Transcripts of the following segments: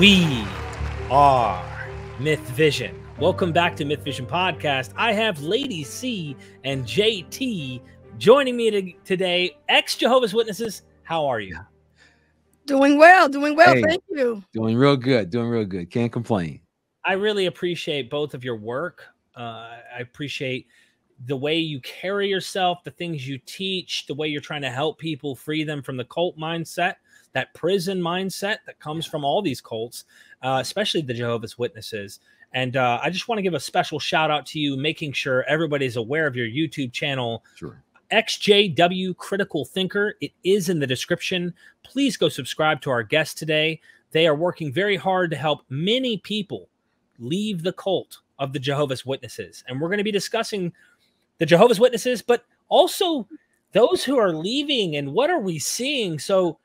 We are Myth Vision. Welcome back to Myth Vision Podcast. I have Lady Cee and JT joining me to, today. Ex Jehovah's Witnesses, how are you? Doing well, doing well. Hey, Thank you. Doing real good, doing real good. Can't complain. I really appreciate both of your work. Uh, I appreciate the way you carry yourself, the things you teach, the way you're trying to help people free them from the cult mindset, that prison mindset that comes from all these cults, uh, especially the Jehovah's Witnesses. And uh, I just want to give a special shout out to you, making sure everybody's aware of your YouTube channel. Sure. XJW Critical Thinker. It is in the description. Please go subscribe to our guest today. They are working very hard to help many people leave the cult of the Jehovah's Witnesses. And we're going to be discussing the Jehovah's Witnesses, but also those who are leaving and what are we seeing. So,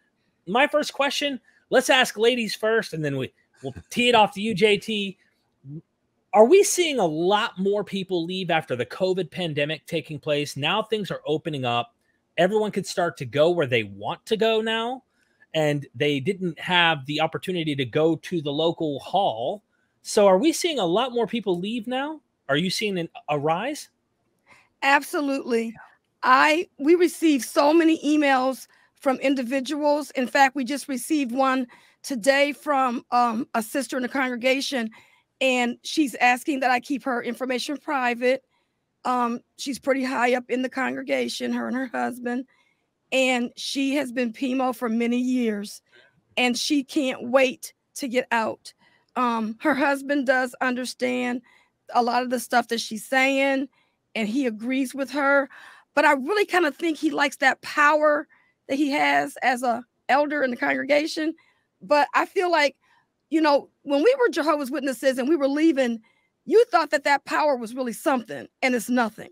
my first question let's ask ladies first, and then we, we'll tee it off to you, JT. Are we seeing a lot more people leave after the COVID pandemic taking place? Now things are opening up. Everyone could start to go where they want to go now. And they didn't have the opportunity to go to the local hall so are we seeing a lot more people leave now? Are you seeing an, a rise? Absolutely. I we receive so many emails from individuals. In fact, we just received one today from um, a sister in the congregation, and she's asking that I keep her information private. Um, she's pretty high up in the congregation, her and her husband, and she has been PMO for many years, and she can't wait to get out. Um, her husband does understand a lot of the stuff that she's saying, and he agrees with her. But I really kind of think he likes that power that he has as a elder in the congregation. But I feel like, you know, when we were Jehovah's Witnesses and we were leaving, you thought that that power was really something, and it's nothing.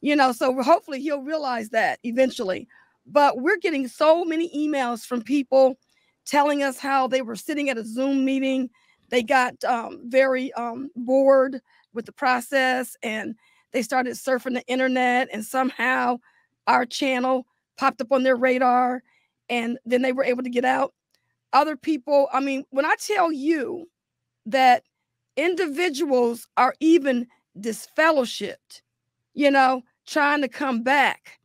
You know, so hopefully he'll realize that eventually. But we're getting so many emails from people telling us how they were sitting at a Zoom meeting they got um, very um, bored with the process and they started surfing the internet and somehow our channel popped up on their radar and then they were able to get out other people i mean when i tell you that individuals are even disfellowshipped you know trying to come back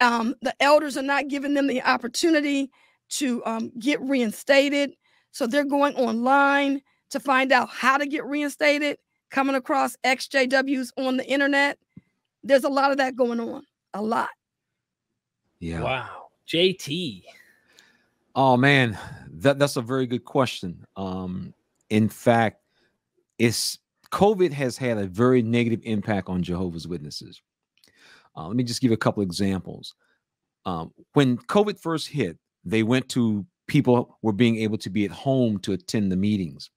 um, the elders are not giving them the opportunity to um, get reinstated so they're going online to find out how to get reinstated, coming across XJWs on the internet. There's a lot of that going on. A lot. Yeah. Wow. JT. Oh man, that, that's a very good question. Um, in fact, it's COVID has had a very negative impact on Jehovah's Witnesses. Uh, let me just give a couple examples. Um, when COVID first hit, they went to people were being able to be at home to attend the meetings.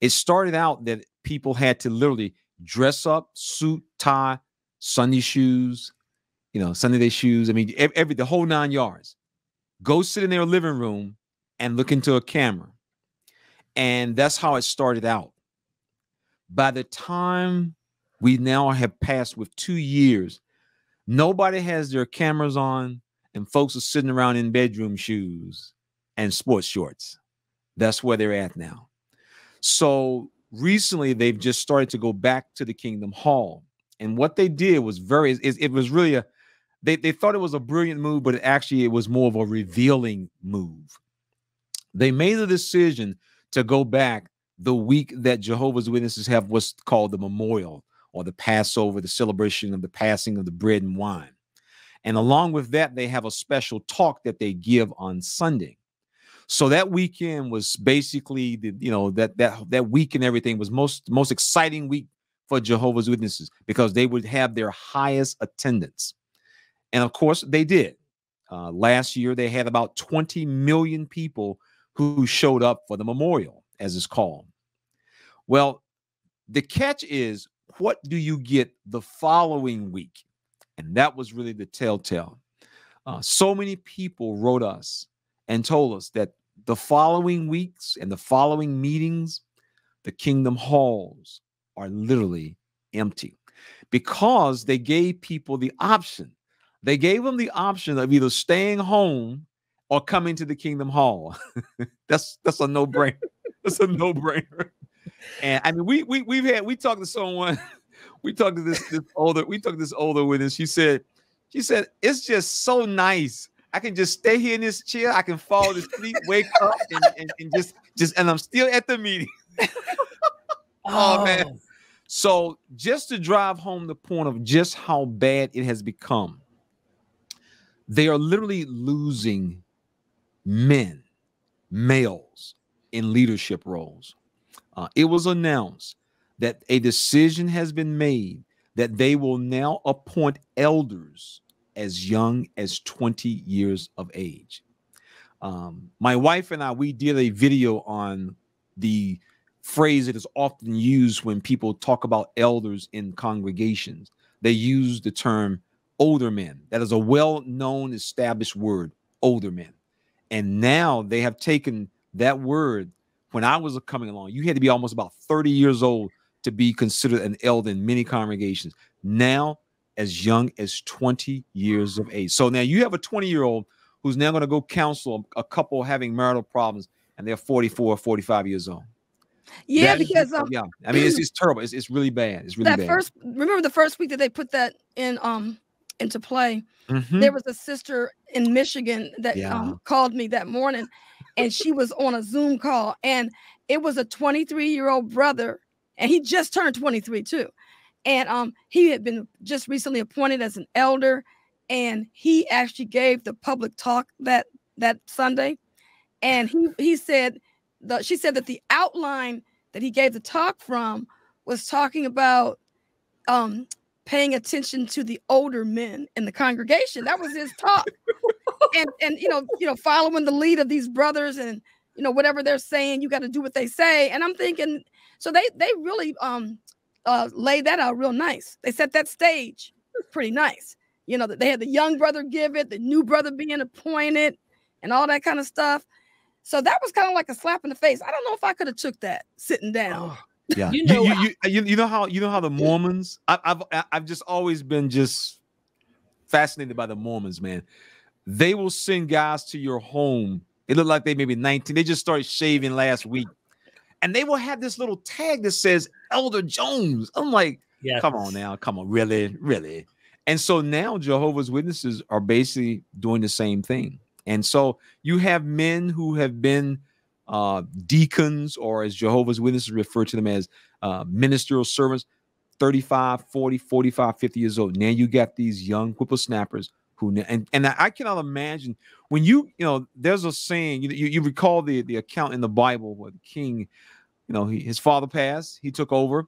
It started out that people had to literally dress up, suit, tie, Sunday shoes, you know, Sunday day shoes. I mean, every, every the whole nine yards. Go sit in their living room and look into a camera. And that's how it started out. By the time we now have passed with two years, nobody has their cameras on, and folks are sitting around in bedroom shoes and sports shorts. That's where they're at now. So recently they've just started to go back to the Kingdom Hall. And what they did was very, it, it was really a, they, they thought it was a brilliant move, but actually it was more of a revealing move. They made the decision to go back the week that Jehovah's Witnesses have what's called the memorial or the Passover, the celebration of the passing of the bread and wine. And along with that, they have a special talk that they give on Sunday. So that weekend was basically the you know that that that week and everything was most most exciting week for Jehovah's Witnesses because they would have their highest attendance, and of course they did. Uh, last year they had about 20 million people who showed up for the memorial, as it's called. Well, the catch is, what do you get the following week? And that was really the telltale. Uh, so many people wrote us and told us that the following weeks and the following meetings, the kingdom halls are literally empty because they gave people the option. They gave them the option of either staying home or coming to the kingdom hall. that's that's a no-brainer. That's a no brainer. And I mean, we we we've had we talked to someone, we talked to this this older, we talked to this older witness. She said, she said, it's just so nice. I can just stay here in this chair. I can fall asleep, wake up, and, and, and just just and I'm still at the meeting. Oh, oh man. So just to drive home the point of just how bad it has become, they are literally losing men, males in leadership roles. Uh, it was announced that a decision has been made that they will now appoint elders as young as 20 years of age. Um, my wife and I, we did a video on the phrase that is often used when people talk about elders in congregations. They use the term older men. That is a well known, established word, older men. And now they have taken that word. When I was coming along, you had to be almost about 30 years old to be considered an elder in many congregations. Now, as young as 20 years of age. So now you have a 20 year old who's now going to go counsel a couple having marital problems and they're 44 or 45 years old. Yeah, that because um, yeah, I mean it's, it's terrible. It's, it's really bad. It's really that bad. first. Remember the first week that they put that in um into play. Mm-hmm. There was a sister in Michigan that yeah. um, called me that morning, and she was on a Zoom call, and it was a 23 year old brother, and he just turned 23 too, and um he had been just recently appointed as an elder, and he actually gave the public talk that that Sunday, and he he said the she said that the outline that he gave the talk from was talking about um paying attention to the older men in the congregation. That was his talk. and and you know, you know, following the lead of these brothers and you know, whatever they're saying, you got to do what they say. And I'm thinking, so they they really um uh laid that out real nice. They set that stage pretty nice. You know, that they had the young brother give it, the new brother being appointed, and all that kind of stuff. So that was kind of like a slap in the face. I don't know if I could have took that sitting down. Oh, yeah, you know, you, you, uh, you, you, know how you know how the Mormons. I, I've I've just always been just fascinated by the Mormons, man. They will send guys to your home. They look like they maybe 19. They just started shaving last week. And they will have this little tag that says Elder Jones. I'm like, yes. come on now, come on, really, really. And so now Jehovah's Witnesses are basically doing the same thing. And so you have men who have been uh, deacons, or as Jehovah's Witnesses refer to them as uh, ministerial servants, 35, 40, 45, 50 years old. Now you got these young whippersnappers who, and, and I cannot imagine when you, you know, there's a saying, you, you, you recall the, the account in the Bible where the king, you know, he, his father passed, he took over,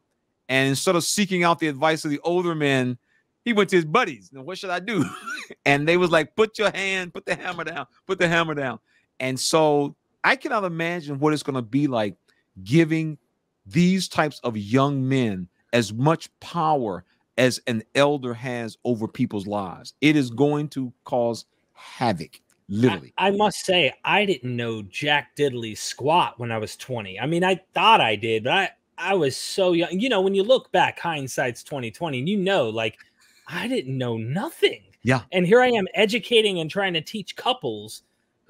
and instead of seeking out the advice of the older men, he went to his buddies. Now, what should I do? and they was like, put your hand, put the hammer down, put the hammer down. And so I cannot imagine what it's going to be like giving these types of young men as much power as an elder has over people's lives. It is going to cause havoc, literally. I, I, must say, I didn't know Jack Diddley squat when I was 20. I mean, I thought I did, but I, I was so young. You know, when you look back, hindsight's 2020, and you know, like I didn't know nothing. Yeah. And here I am educating and trying to teach couples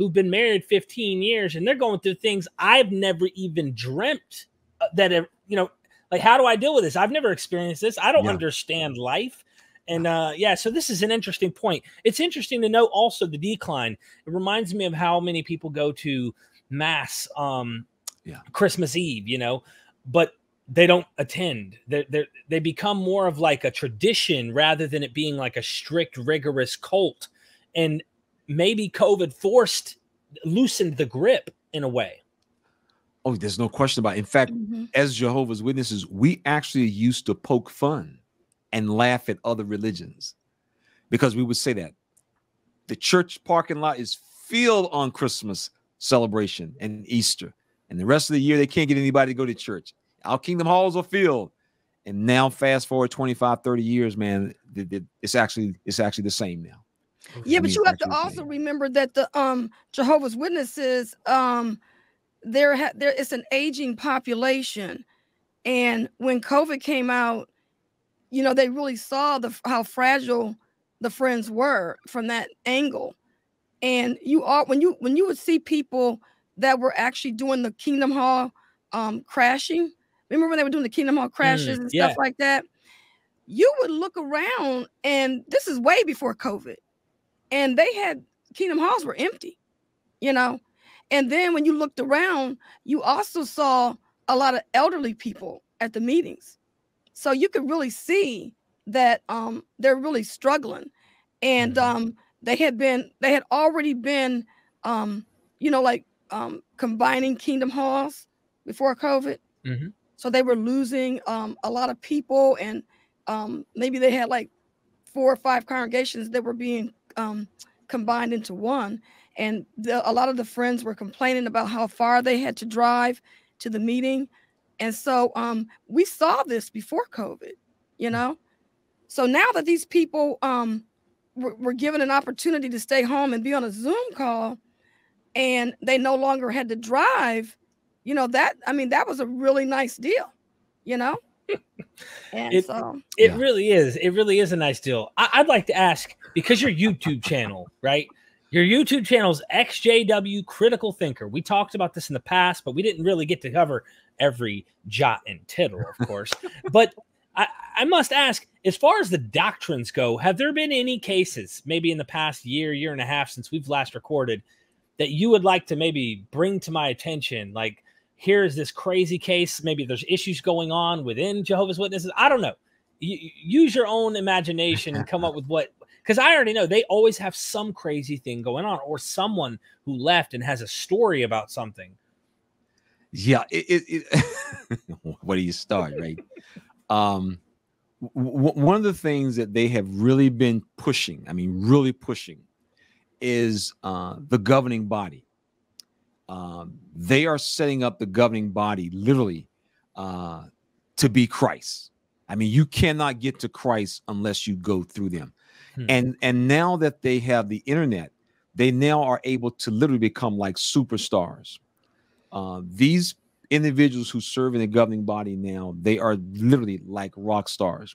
who've been married 15 years and they're going through things I've never even dreamt uh, that, you know, like how do I deal with this? I've never experienced this. I don't yeah. understand life. And uh, yeah, so this is an interesting point. It's interesting to note also the decline. It reminds me of how many people go to mass um yeah. Christmas Eve, you know, but they don't attend. They they they become more of like a tradition rather than it being like a strict, rigorous cult. And maybe COVID forced loosened the grip in a way. Oh, there's no question about it. In fact, mm-hmm. as Jehovah's Witnesses, we actually used to poke fun and laugh at other religions because we would say that the church parking lot is filled on Christmas celebration and Easter. And the rest of the year, they can't get anybody to go to church. Our kingdom halls are filled. And now fast forward 25, 30 years, man, it's actually it's actually the same now. Yeah, but you have to also remember that the um Jehovah's Witnesses um there ha- there is an aging population and when COVID came out, you know, they really saw the how fragile the friends were from that angle. And you are when you when you would see people that were actually doing the Kingdom Hall um, crashing. Remember when they were doing the Kingdom Hall crashes Mm, and yeah. stuff like that? You would look around, and this is way before COVID, and they had Kingdom Halls were empty, you know. And then when you looked around, you also saw a lot of elderly people at the meetings, so you could really see that um, they're really struggling, and Mhm. um, they had been they had already been um, you know like um, combining Kingdom Halls before COVID. Mhm. So they were losing um, a lot of people, and um, maybe they had like four or five congregations that were being um, combined into one. And the, a lot of the friends were complaining about how far they had to drive to the meeting. And so um, we saw this before COVID, you know? So now that these people um, were, were given an opportunity to stay home and be on a Zoom call, and they no longer had to drive, you know, that, I mean, that was a really nice deal, you know? And It- so, It Yeah. really is. It really is a nice deal. I- I'd like to ask because your YouTube channel, right? Your YouTube channel is XJW Critical Thinker. We talked about this in the past, but we didn't really get to cover every jot and tittle, of course. but I, I must ask, as far as the doctrines go, have there been any cases, maybe in the past year, year and a half since we've last recorded, that you would like to maybe bring to my attention? Like, here's this crazy case. Maybe there's issues going on within Jehovah's Witnesses. I don't know. Use your own imagination and come up with what. Because I already know they always have some crazy thing going on, or someone who left and has a story about something. Yeah, it, it, it where do you start, right? um, w- one of the things that they have really been pushing, I mean, really pushing, is uh, the governing body. Um, they are setting up the governing body literally uh, to be Christ. I mean, you cannot get to Christ unless you go through them. Hmm. And and now that they have the internet, they now are able to literally become like superstars. Uh, these individuals who serve in the governing body now, they are literally like rock stars.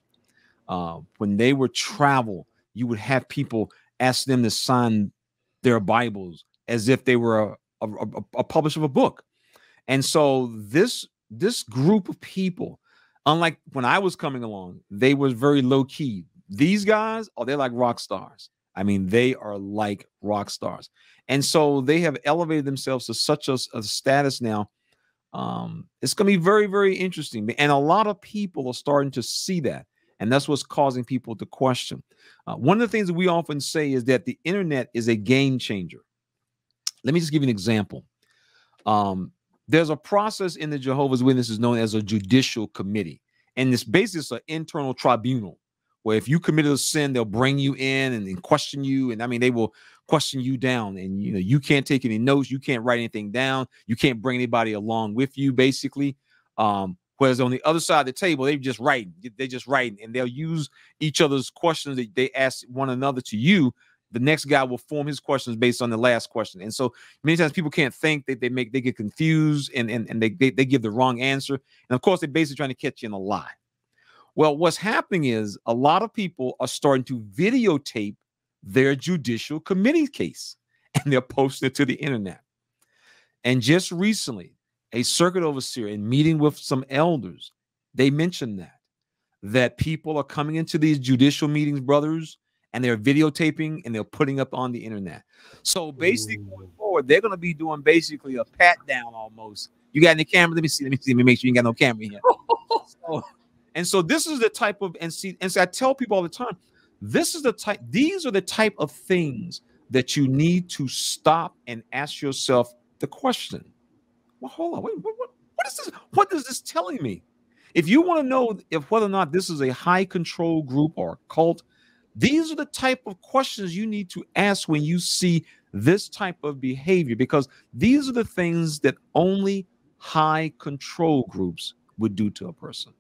Uh, when they would travel, you would have people ask them to sign their Bibles as if they were a, a, a- publisher of a book. And so this this group of people, unlike when I was coming along, they was very low key. These guys, oh, they're like rock stars. I mean, they are like rock stars. And so they have elevated themselves to such a, a status now. Um, it's going to be very, very interesting. And a lot of people are starting to see that. And that's what's causing people to question. Uh, one of the things that we often say is that the internet is a game changer. Let me just give you an example. Um, there's a process in the Jehovah's Witnesses known as a judicial committee. And it's basically an internal tribunal where if you committed a sin, they'll bring you in and, and question you. And I mean, they will question you down. And you know, you can't take any notes, you can't write anything down, you can't bring anybody along with you, basically. Um, whereas on the other side of the table, they just write, they just write, and they'll use each other's questions that they ask one another to you. The next guy will form his questions based on the last question. And so many times people can't think that they make they get confused and, and, and they, they they give the wrong answer. And of course, they're basically trying to catch you in a lie. Well, what's happening is a lot of people are starting to videotape their judicial committee case and they're posting it to the internet. And just recently, a circuit overseer in meeting with some elders, they mentioned that that people are coming into these judicial meetings, brothers, and they're videotaping and they're putting up on the internet. So basically, going forward, they're going to be doing basically a pat down almost. You got any camera? Let me see. Let me see. Let me make sure you got no camera here. So- and so this is the type of and see and so I tell people all the time, this is the type. These are the type of things that you need to stop and ask yourself the question. Well, hold on. Wait, what, what, what is this? What is this telling me? If you want to know if whether or not this is a high control group or a cult, these are the type of questions you need to ask when you see this type of behavior, because these are the things that only high control groups would do to a person.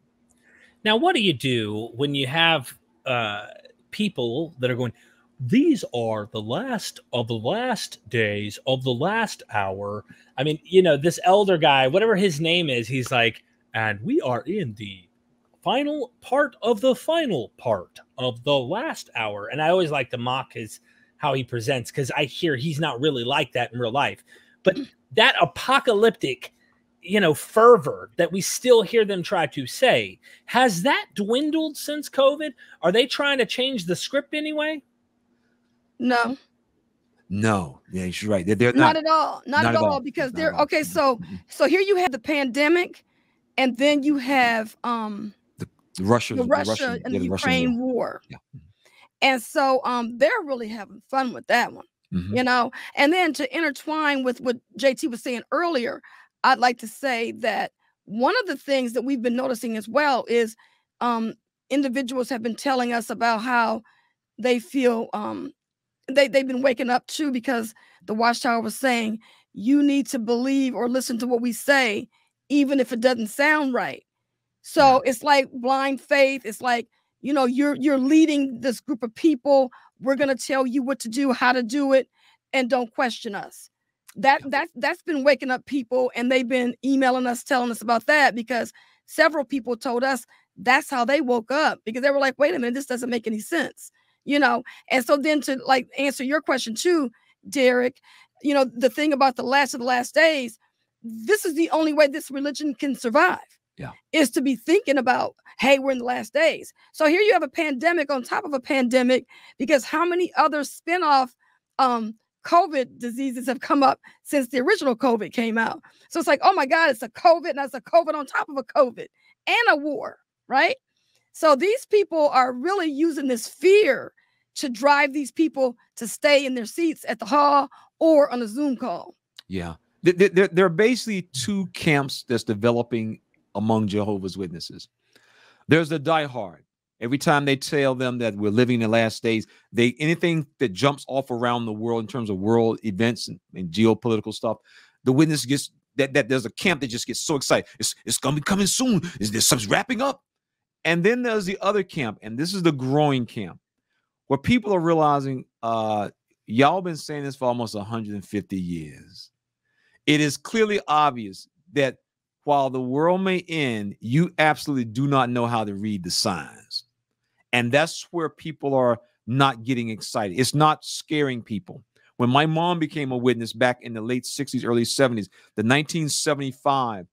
Now, what do you do when you have uh, people that are going, these are the last of the last days of the last hour? I mean, you know, this elder guy, whatever his name is, he's like, and we are in the final part of the final part of the last hour. And I always like to mock his how he presents because I hear he's not really like that in real life. But that apocalyptic you know fervor that we still hear them try to say has that dwindled since covid are they trying to change the script anyway no no yeah you're right they're, they're not, not, at all not, not at at all, all. because Not they're all. okay so Mhm. so here you have the pandemic and then you have um russia the Russia Russian- and yeah, the Russian Ukraine war. war. Yeah. And so um they're really having fun with that one, Mhm. you know. And then to intertwine with what JT was saying earlier, I'd like to say that one of the things that we've been noticing as well is um individuals have been telling us about how they feel um they, they've been waking up too because the watchtower was saying you need to believe or listen to what we say even if it doesn't sound right so it's like blind faith it's like you know you're you're leading this group of people we're going to tell you what to do how to do it and don't question us. That that that's been waking up people and they've been emailing us telling us about that because several people told us that's how they woke up because they were like wait a minute this doesn't make any sense you know? And so then to like answer your question too derek you know the thing about the last of the last days this is the only way this religion can survive Yeah. is to be thinking about hey we're in the last days so here you have a pandemic on top of a pandemic because how many other spin-off um covid diseases have come up since the original covid came out so it's like oh my god it's a covid and that's a covid on top of a covid and a war right so these people are really using this fear to drive these people to stay in their seats at the hall or on a zoom call Yeah. There, are basically two camps that's developing among Jehovah's Witnesses. There's the diehard. Every time they tell them that we're living in the last days, they anything that jumps off around the world in terms of world events and, and geopolitical stuff, the witness gets that, that there's a camp that just gets so excited. It's it's gonna be coming soon. Is there something's wrapping up? And then there's the other camp, and this is the growing camp, where people are realizing uh y'all been saying this for almost 150 years it is clearly obvious that while the world may end, you absolutely do not know how to read the signs. And that's where people are not getting excited. It's not scaring people. When my mom became a witness back in the late 60s, early 70s, the 1975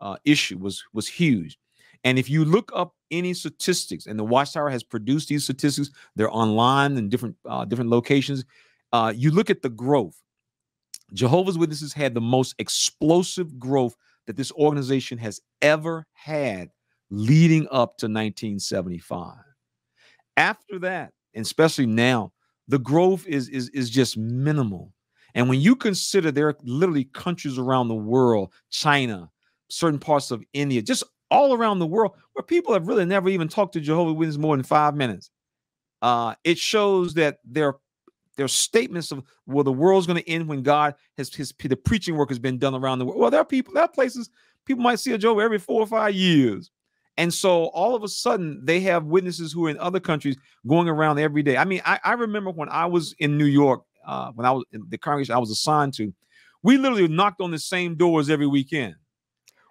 uh, issue was, was huge. And if you look up any statistics, and the Watchtower has produced these statistics, they're online in different uh, different locations. Uh, you look at the growth. Jehovah's Witnesses had the most explosive growth that this organization has ever had leading up to 1975. After that, and especially now, the growth is, is, is just minimal. And when you consider there are literally countries around the world, China, certain parts of India, just all around the world, where people have really never even talked to Jehovah's Witnesses more than five minutes. Uh, it shows that there there are statements of well, the world's going to end when God has his the preaching work has been done around the world. Well, there are people, there are places people might see a Jehovah every four or five years. And so all of a sudden they have witnesses who are in other countries going around every day. I mean, I, I remember when I was in New York, uh, when I was in the congregation I was assigned to, we literally knocked on the same doors every weekend,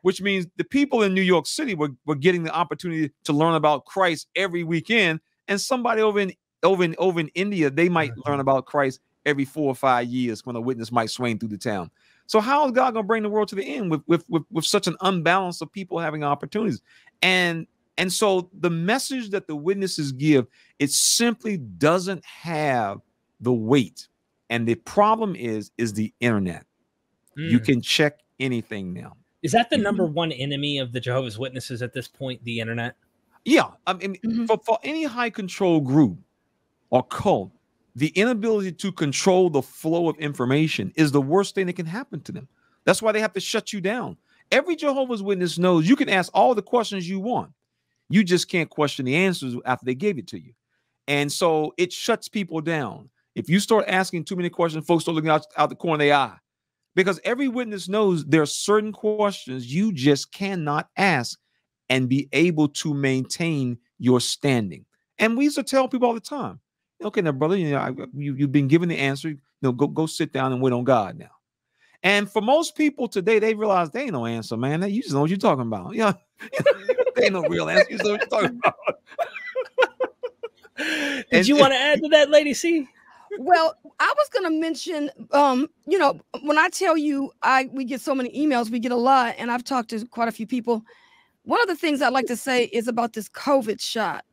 which means the people in New York City were, were getting the opportunity to learn about Christ every weekend. And somebody over in over in over in India, they might learn about Christ every four or five years when a witness might swing through the town. So how is God going to bring the world to the end with, with with with such an unbalance of people having opportunities? And and so the message that the witnesses give, it simply doesn't have the weight. And the problem is is the internet. You Mm. can check anything now. Is that the number one enemy of the Jehovah's Witnesses at this point? The internet. Yeah, I mean, Mhm. for, for any high control group or cult, the inability to control the flow of information is the worst thing that can happen to them. That's why they have to shut you down. Every Jehovah's Witness knows you can ask all the questions you want. You just can't question the answers after they gave it to you. And so it shuts people down. If you start asking too many questions, folks start looking out, out the corner of their eye. Because every witness knows there are certain questions you just cannot ask and be able to maintain your standing. And we used to tell people all the time, okay, now, brother, you know, I, you, you've been given the answer. You know, go, go sit down and wait on God now. And for most people today, they realize they ain't no answer, man. You just know what you're talking about. Yeah, they ain't no real answer. You just know what you're talking about. Did And- you want to add to that, Lady Cee? well i was going to mention um you know, when I tell you I we get so many emails, we get a lot, and I've talked to quite a few people. One of the things I'd like to say is about this COVID shot.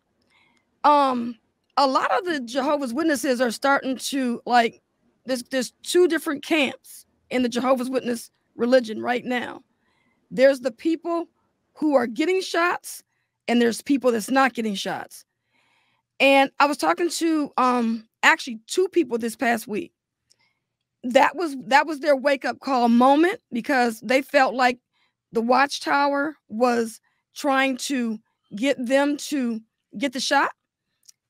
Um, a lot of the Jehovah's Witnesses are starting to like there's there's two different camps in the Jehovah's Witness religion right now. There's the people who are getting shots, and there's people that's not getting shots. And I was talking to um actually two people this past week that was that was their wake up call moment because they felt like the watchtower was trying to get them to get the shot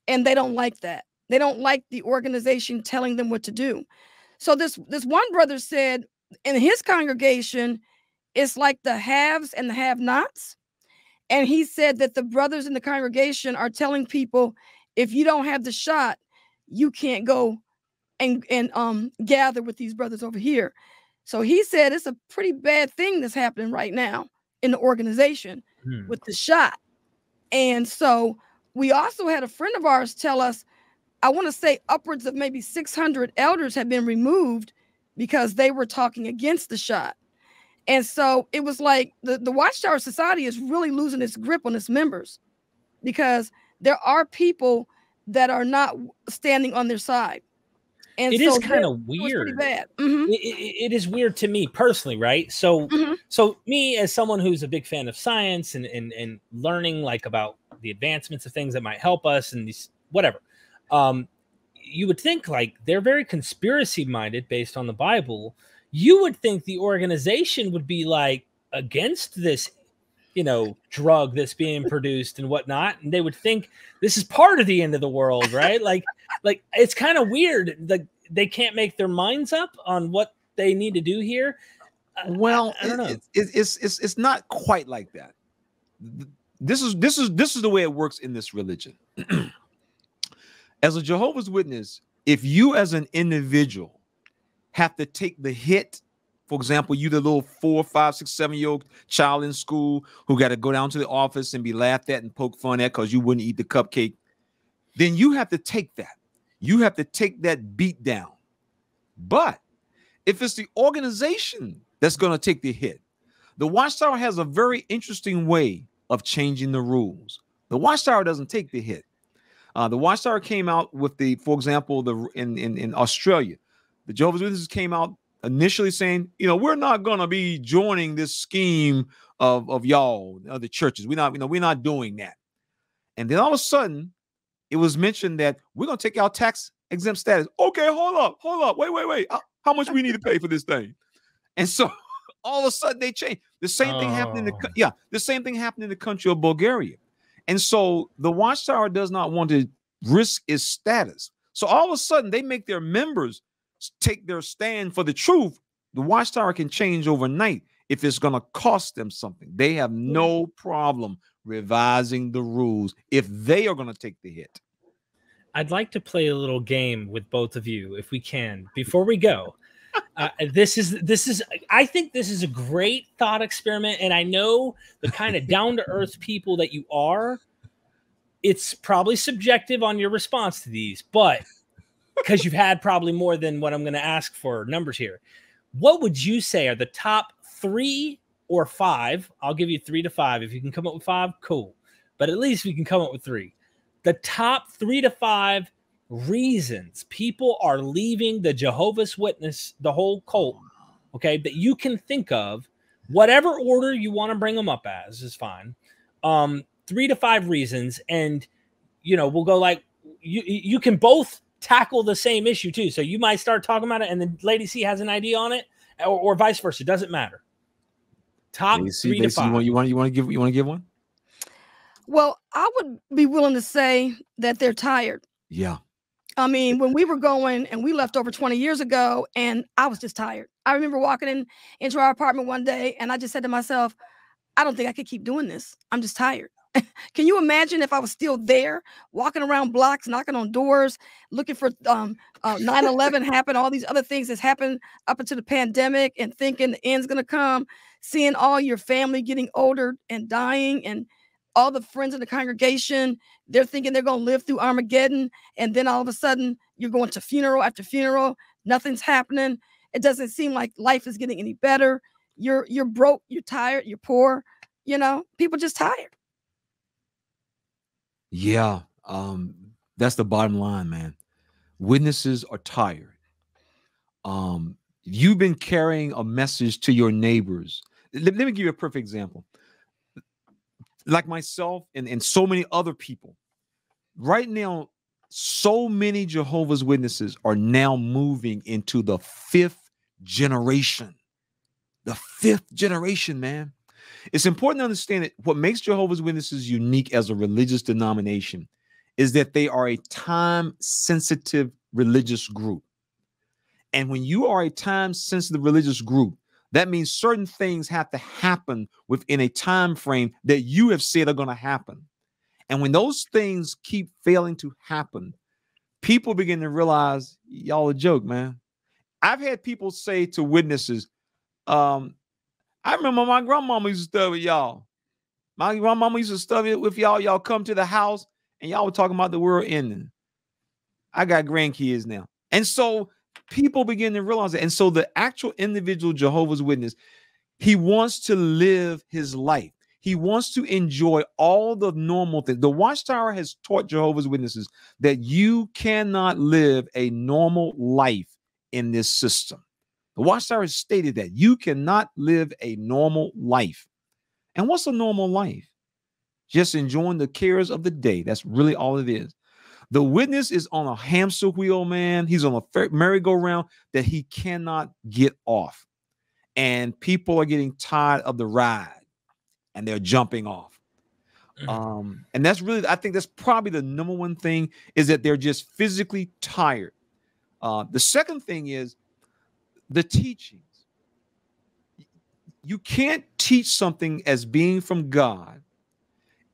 and they don't like that they don't like the organization telling them what to do so this this one brother said in his congregation it's like the haves and the have nots and he said that the brothers in the congregation are telling people if you don't have the shot you can't go and and um gather with these brothers over here. So he said it's a pretty bad thing that's happening right now in the organization hmm. with the shot. And so we also had a friend of ours tell us, I want to say upwards of maybe 600 elders have been removed because they were talking against the shot. And so it was like the, the Watchtower Society is really losing its grip on its members because there are people that are not standing on their side. And it so is kind of weird. Mm-hmm. It, it, it is weird to me personally, right? So, mm-hmm. so me as someone who's a big fan of science and, and and learning like about the advancements of things that might help us and these whatever, um, you would think like they're very conspiracy minded based on the Bible. You would think the organization would be like against this you know drug that's being produced and whatnot and they would think this is part of the end of the world right? Like like it's kind of weird like they can't make their minds up on what they need to do here. Well I, I don't know. it, it, it's it's it's not quite like that. This is this is this is the way it works in this religion. As a jehovah's witness if you as an individual have to take the hit for example, you the little four, five, six, seven year old child in school who got to go down to the office and be laughed at and poke fun at because you wouldn't eat the cupcake. Then you have to take that. You have to take that beat down. But if it's the organization that's going to take the hit, the Watchtower has a very interesting way of changing the rules. The Watchtower doesn't take the hit. Uh, the Watchtower came out with the, for example, the in, in, in Australia, the Jehovah's Witnesses came out initially saying, you know, we're not going to be joining this scheme of, of y'all, other churches. We're not, you know, we're not doing that. And then all of a sudden, it was mentioned that we're going to take our tax exempt status. Okay, hold up, hold up, wait, wait, wait. Uh, how much we need to pay for this thing? And so all of a sudden they change. The same thing happened in the oh. yeah, the same thing happened in the country of Bulgaria. And so the Watchtower does not want to risk its status. So all of a sudden they make their members take their stand for the truth, the watchtower can change overnight if it's going to cost them something. They have no problem revising the rules if they are going to take the hit. I'd like to play a little game with both of you if we can before we go. Uh, this is this is I think this is a great thought experiment, and I know the kind of down to earth people that you are. It's probably subjective on your response to these, but because you've had probably more than what I'm going to ask for numbers here. What would you say are the top three or five? I'll give you three to five. If you can come up with five, cool. But at least we can come up with three. The top three to five reasons people are leaving the Jehovah's Witness, the whole cult, okay, that you can think of, whatever order you want to bring them up as is fine. Um, three to five reasons, and you know, we'll go like you you can both tackle the same issue too. So you might start talking about it, and then Lady Cee has an idea on it, or, or vice versa. It doesn't matter. Top Lady three Lady to five. C, you want you want to give you want to give one? Well, I would be willing to say that they're tired. Yeah. I mean, when we were going and we left over 20 years ago, and I was just tired. I remember walking in into our apartment one day, and I just said to myself, I don't think I could keep doing this. I'm just tired. Can you imagine if I was still there, walking around blocks, knocking on doors, looking for um, uh, 9/11 happened, all these other things that's happened up until the pandemic, and thinking the end's gonna come, seeing all your family getting older and dying, and all the friends in the congregation, they're thinking they're gonna live through Armageddon, and then all of a sudden you're going to funeral after funeral, nothing's happening, It doesn't seem like life is getting any better. You're you're broke, you're tired, you're poor. You know, people just tired. Yeah, um, that's the bottom line, man. Witnesses are tired. Um, you've been carrying a message to your neighbors. Let, let me give you a perfect example. Like myself and, and so many other people, right now, so many Jehovah's Witnesses are now moving into the fifth generation. The fifth generation, man. It's important to understand that what makes Jehovah's Witnesses unique as a religious denomination is that they are a time sensitive religious group. And when you are a time sensitive religious group, that means certain things have to happen within a time frame that you have said are going to happen. And when those things keep failing to happen, people begin to realize y'all a joke, man. I've had people say to witnesses, um, I remember my grandmama used to study with y'all. My grandmama used to study with y'all. Y'all come to the house and y'all were talking about the world ending. I got grandkids now. And so people begin to realize that. And so the actual individual Jehovah's Witness, he wants to live his life. He wants to enjoy all the normal things. The Watchtower has taught Jehovah's Witnesses that you cannot live a normal life in this system. The Watchtower has stated that you cannot live a normal life. And what's a normal life? Just enjoying the cares of the day. That's really all it is. The witness is on a hamster wheel, man. He's on a merry-go-round that he cannot get off. And people are getting tired of the ride and they're jumping off. Mm-hmm. Um, and that's really, I think that's probably the number one thing is that they're just physically tired. Uh, the second thing is the teachings. You can't teach something as being from God,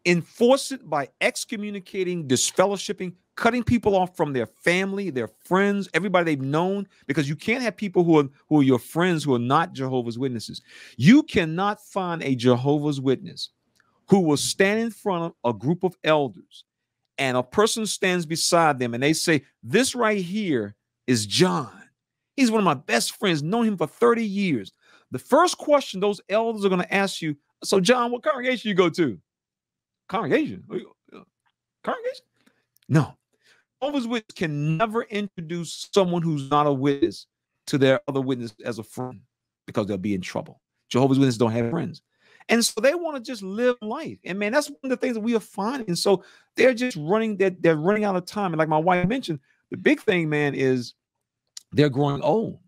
enforce it by excommunicating, disfellowshipping, cutting people off from their family, their friends, everybody they've known, because you can't have people who are who are your friends who are not Jehovah's Witnesses. You cannot find a Jehovah's Witness who will stand in front of a group of elders and a person stands beside them and they say, This right here is John. He's one of my best friends, known him for 30 years. The first question those elders are going to ask you, So, John, what congregation you go to? Congregation? Uh, congregation? No. Jehovah's Witness can never introduce someone who's not a witness to their other witness as a friend because they'll be in trouble. Jehovah's Witnesses don't have friends. And so they want to just live life. And man, that's one of the things that we are finding. And so they're just running, they're, they're running out of time. And like my wife mentioned, the big thing, man, is they're growing old.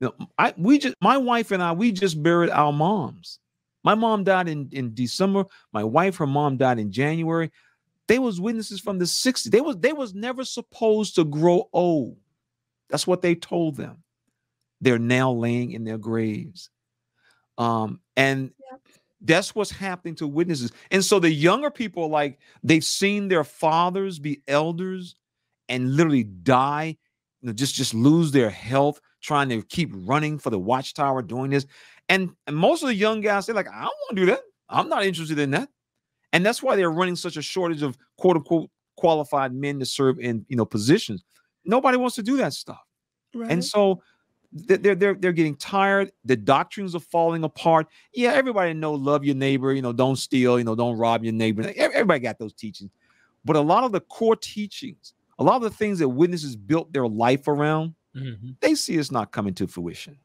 You know, I we just my wife and I, we just buried our moms. My mom died in, in December. My wife, her mom died in January. They was witnesses from the 60s. They was they was never supposed to grow old. That's what they told them. They're now laying in their graves. Um, and yep. that's what's happening to witnesses. And so the younger people, like they've seen their fathers be elders and literally die, you know, just just lose their health, trying to keep running for the watchtower, doing this. And, and most of the young guys, they're like, I don't want to do that. I'm not interested in that. And that's why they're running such a shortage of quote unquote qualified men to serve in you know positions. Nobody wants to do that stuff. Right. And so they're they're they're getting tired. The doctrines are falling apart. Yeah, everybody know love your neighbor. You know, don't steal. You know, don't rob your neighbor. Everybody got those teachings, but a lot of the core teachings, a lot of the things that witnesses built their life around, mm-hmm. they see it's not coming to fruition.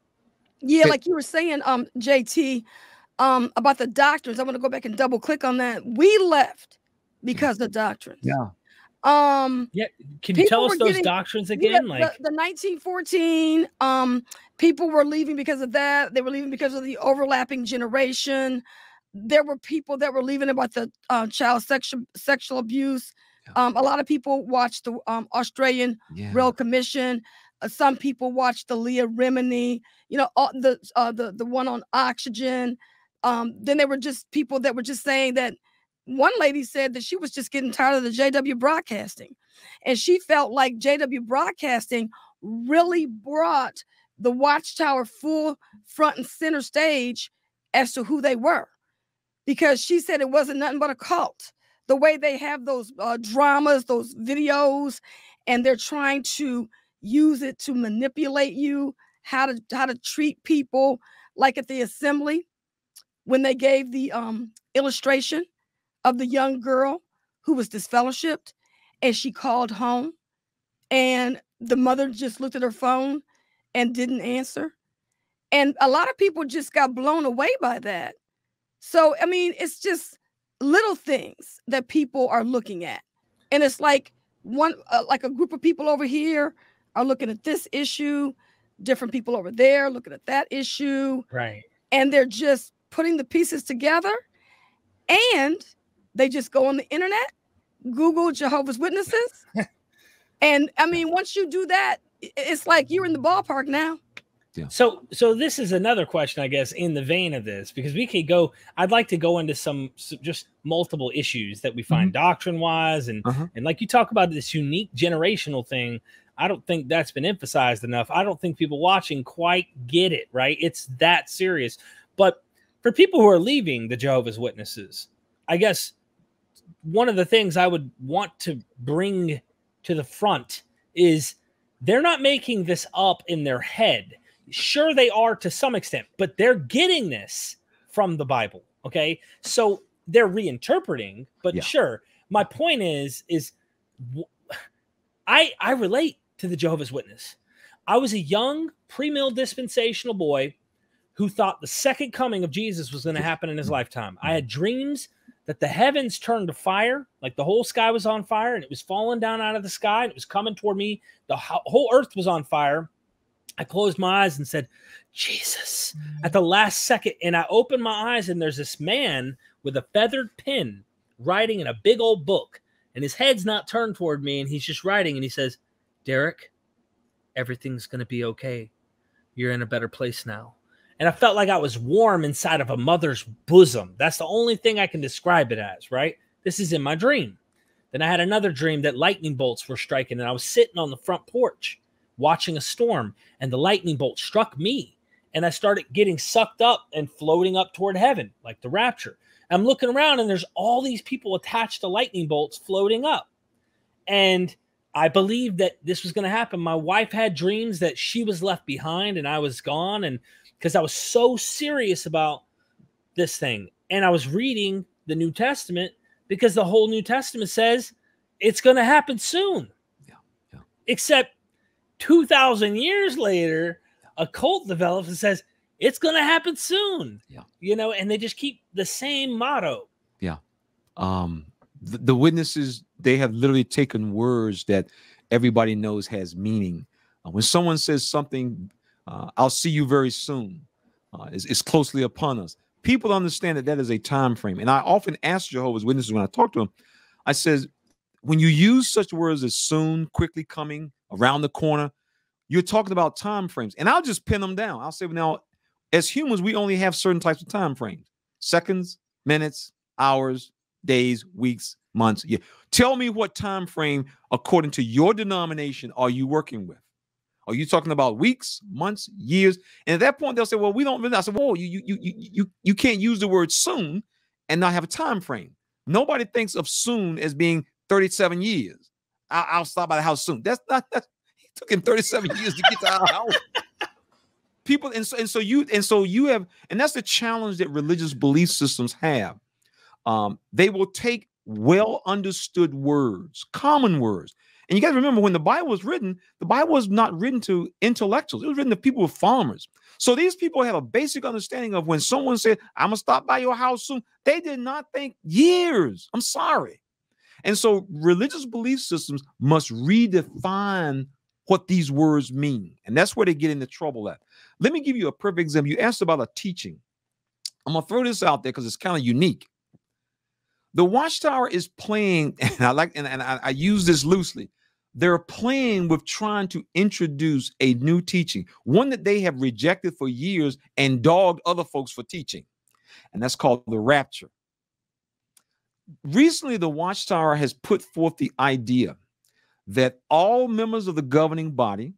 Yeah, they, like you were saying, um, JT, um, about the doctrines. I want to go back and double click on that. We left because the doctrines. Yeah. Um, yeah. Can you tell us those getting, doctrines again? Yeah, like the, the 1914, um, people were leaving because of that. They were leaving because of the overlapping generation. There were people that were leaving about the uh, child sexual sexual abuse. Um, a lot of people watched the um, Australian yeah. Royal Commission. Uh, some people watched the Leah Remini. You know, all the uh, the the one on oxygen. Um, then there were just people that were just saying that one lady said that she was just getting tired of the JW broadcasting. And she felt like JW broadcasting really brought the Watchtower full front and center stage as to who they were. Because she said it wasn't nothing but a cult. The way they have those uh, dramas, those videos, and they're trying to use it to manipulate you how to how to treat people like at the assembly when they gave the um, illustration of the young girl who was disfellowshipped and she called home and the mother just looked at her phone and didn't answer and a lot of people just got blown away by that. So i mean it's just little things that people are looking at. And it's like one uh, like a group of people over here are looking at this issue different people over there looking at that issue right. and they're just putting the pieces together and they just go on the internet google jehovah's witnesses. And i mean once you do that it's like you're in the ballpark now yeah. So, so this is another question, I guess, in the vein of this, because we could go. I'd like to go into some, just multiple issues that we find mm-hmm. doctrine wise, and uh-huh. and like you talk about this unique generational thing. I don't think that's been emphasized enough. I don't think people watching quite get it. Right? It's that serious. But for people who are leaving the Jehovah's Witnesses, I guess one of the things I would want to bring to the front is they're not making this up in their head Sure, they are to some extent, but they're getting this from the Bible. Okay. So they're reinterpreting, but yeah. sure. My point is, is I I relate to the Jehovah's Witness. I was a young pre-mill dispensational boy who thought the second coming of Jesus was going to happen in his lifetime. I had dreams that the heavens turned to fire, like the whole sky was on fire and it was falling down out of the sky and it was coming toward me. The whole earth was on fire I closed my eyes and said, Jesus, mm-hmm. at the last second. And I opened my eyes, and there's this man with a feathered pen writing in a big old book. And his head's not turned toward me, and he's just writing. And he says, Derek, everything's going to be okay. You're in a better place now. And I felt like I was warm inside of a mother's bosom. That's the only thing I can describe it as, right? This is in my dream. Then I had another dream that lightning bolts were striking, and I was sitting on the front porch watching a storm, and the lightning bolt struck me. And I started getting sucked up and floating up toward heaven, like the rapture. I'm looking around, and there's all these people attached to lightning bolts floating up. And I believed that this was going to happen. My wife had dreams that she was left behind and I was gone. And because I was so serious about this thing. And I was reading the New Testament because the whole New Testament says it's going to happen soon. Yeah, yeah. Except 2,000 years later, a cult develops and says, it's going to happen soon. Yeah. You know, and they just keep the same motto. Yeah. Um, the, the witnesses, they have literally taken words that everybody knows has meaning. Uh, when someone says something, uh, I'll see you very soon, uh, is, is closely upon us. People understand that that is a time frame. And I often ask Jehovah's Witnesses when I talk to them, I says, when you use such words as soon, quickly coming, around the corner. You're talking about time frames, and I'll just pin them down. I'll say, now, as humans, we only have certain types of time frames: seconds, minutes, hours, days, weeks, months. Yeah. Tell me what time frame, according to your denomination, are you working with? Are you talking about weeks, months, years? And at that point, they'll say, "Well, we don't really." I said, "Well, you you you you you can't use the word soon and not have a time frame. Nobody thinks of soon as being 37 years. I'll, I'll stop by the house soon. That's not that. It took him 37 years to get to our house. People, and so, and so you, and so you have, and that's the challenge that religious belief systems have. Um, they will take well understood words, common words. And you got to remember when the Bible was written, the Bible was not written to intellectuals, it was written to people with farmers. So these people have a basic understanding of when someone said, I'm gonna stop by your house soon, they did not think years. I'm sorry. And so religious belief systems must redefine what these words mean. And that's where they get into trouble at. Let me give you a perfect example. You asked about a teaching. I'm going to throw this out there because it's kind of unique. The Watchtower is playing, and I like, and, and I, I use this loosely. They're playing with trying to introduce a new teaching, one that they have rejected for years and dogged other folks for teaching. And that's called the rapture recently the Watchtower has put forth the idea that all members of the governing body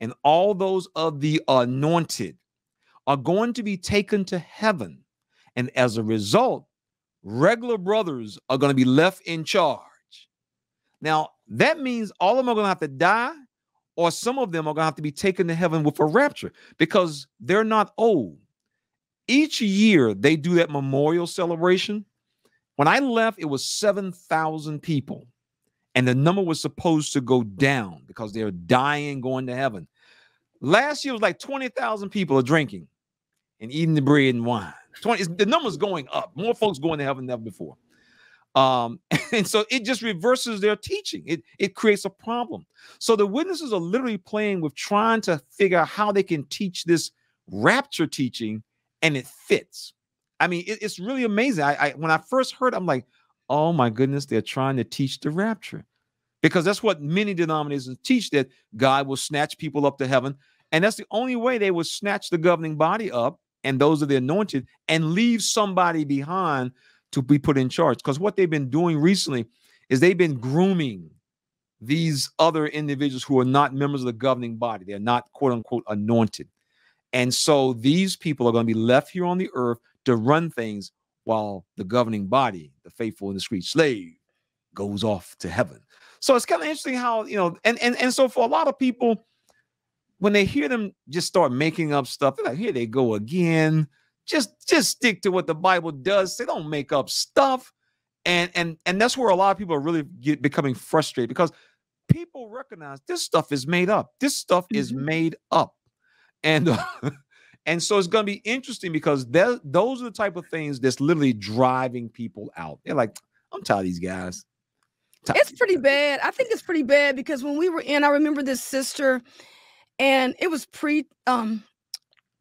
and all those of the anointed are going to be taken to heaven. And as a result, regular brothers are going to be left in charge. Now, that means all of them are going to have to die or some of them are going to have to be taken to heaven with a rapture because they're not old. Each year they do that memorial celebration. When I left, it was 7,000 people, and the number was supposed to go down because they're dying going to heaven. Last year was like 20,000 people are drinking and eating the bread and wine. 20, the number's going up. More folks going to heaven than ever before. Um, and so it just reverses their teaching. It it creates a problem. So the witnesses are literally playing with trying to figure out how they can teach this rapture teaching, and it fits. I mean, it, it's really amazing. I, I when I first heard, I'm like, oh my goodness, they're trying to teach the rapture because that's what many denominations teach that God will snatch people up to heaven, and that's the only way they will snatch the governing body up and those of the anointed and leave somebody behind to be put in charge. Because what they've been doing recently is they've been grooming these other individuals who are not members of the governing body. They're not quote unquote anointed. And so these people are going to be left here on the earth to run things while the governing body, the faithful and discreet slave, goes off to heaven. So it's kind of interesting how, you know, and and and so for a lot of people, when they hear them just start making up stuff, they're like, here they go again. Just just stick to what the bible does. They don't make up stuff. And and and that's where a lot of people are really get, becoming frustrated because people recognize this stuff is made up. This stuff mm-hmm. is made up. And uh, and so it's going to be interesting because those are the type of things that's literally driving people out they're like i'm tired of these guys it's pretty bad i think it's pretty bad because when we were in i remember this sister and it was pre um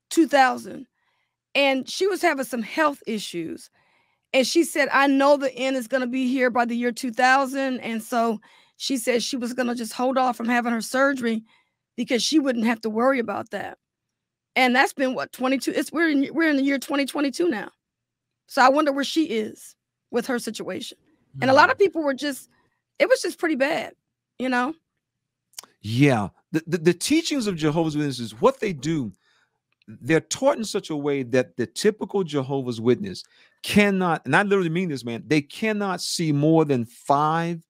2000 and she was having some health issues. And she said, I know the end is going to be here by the year 2000. And so she said she was going to just hold off from having her surgery because she wouldn't have to worry about that. And that's been what 22 it's we're in we're in the year 2022 now. So I wonder where she is with her situation. Mm-hmm. And a lot of people were just it was just pretty bad, you know. Yeah. The, the, the teachings of Jehovah's Witnesses, what they do they're taught in such a way that the typical Jehovah's Witness cannot, and I literally mean this, man, they cannot see more than five,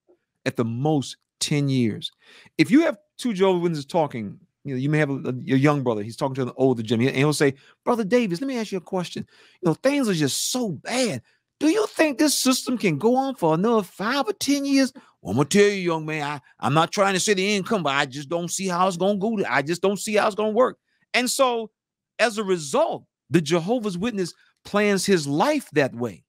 at the most 10 years. If you have two Jehovah's Witnesses talking, you know, you may have a, your young brother, he's talking to an older Jimmy, and he'll say, Brother Davis, let me ask you a question. You know, things are just so bad. Do you think this system can go on for another five or 10 years? Well, I'm gonna tell you, young man, I, I'm not trying to say the income, but I just don't see how it's gonna go. I just don't see how it's gonna work. And so as a result, the Jehovah's Witness plans his life that way.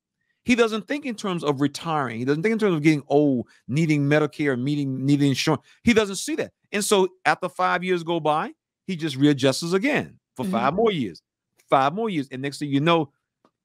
He doesn't think in terms of retiring. He doesn't think in terms of getting old, needing Medicare, needing needing insurance. He doesn't see that. And so after five years go by, he just readjusts again for mm-hmm. five more years, five more years. And next thing you know,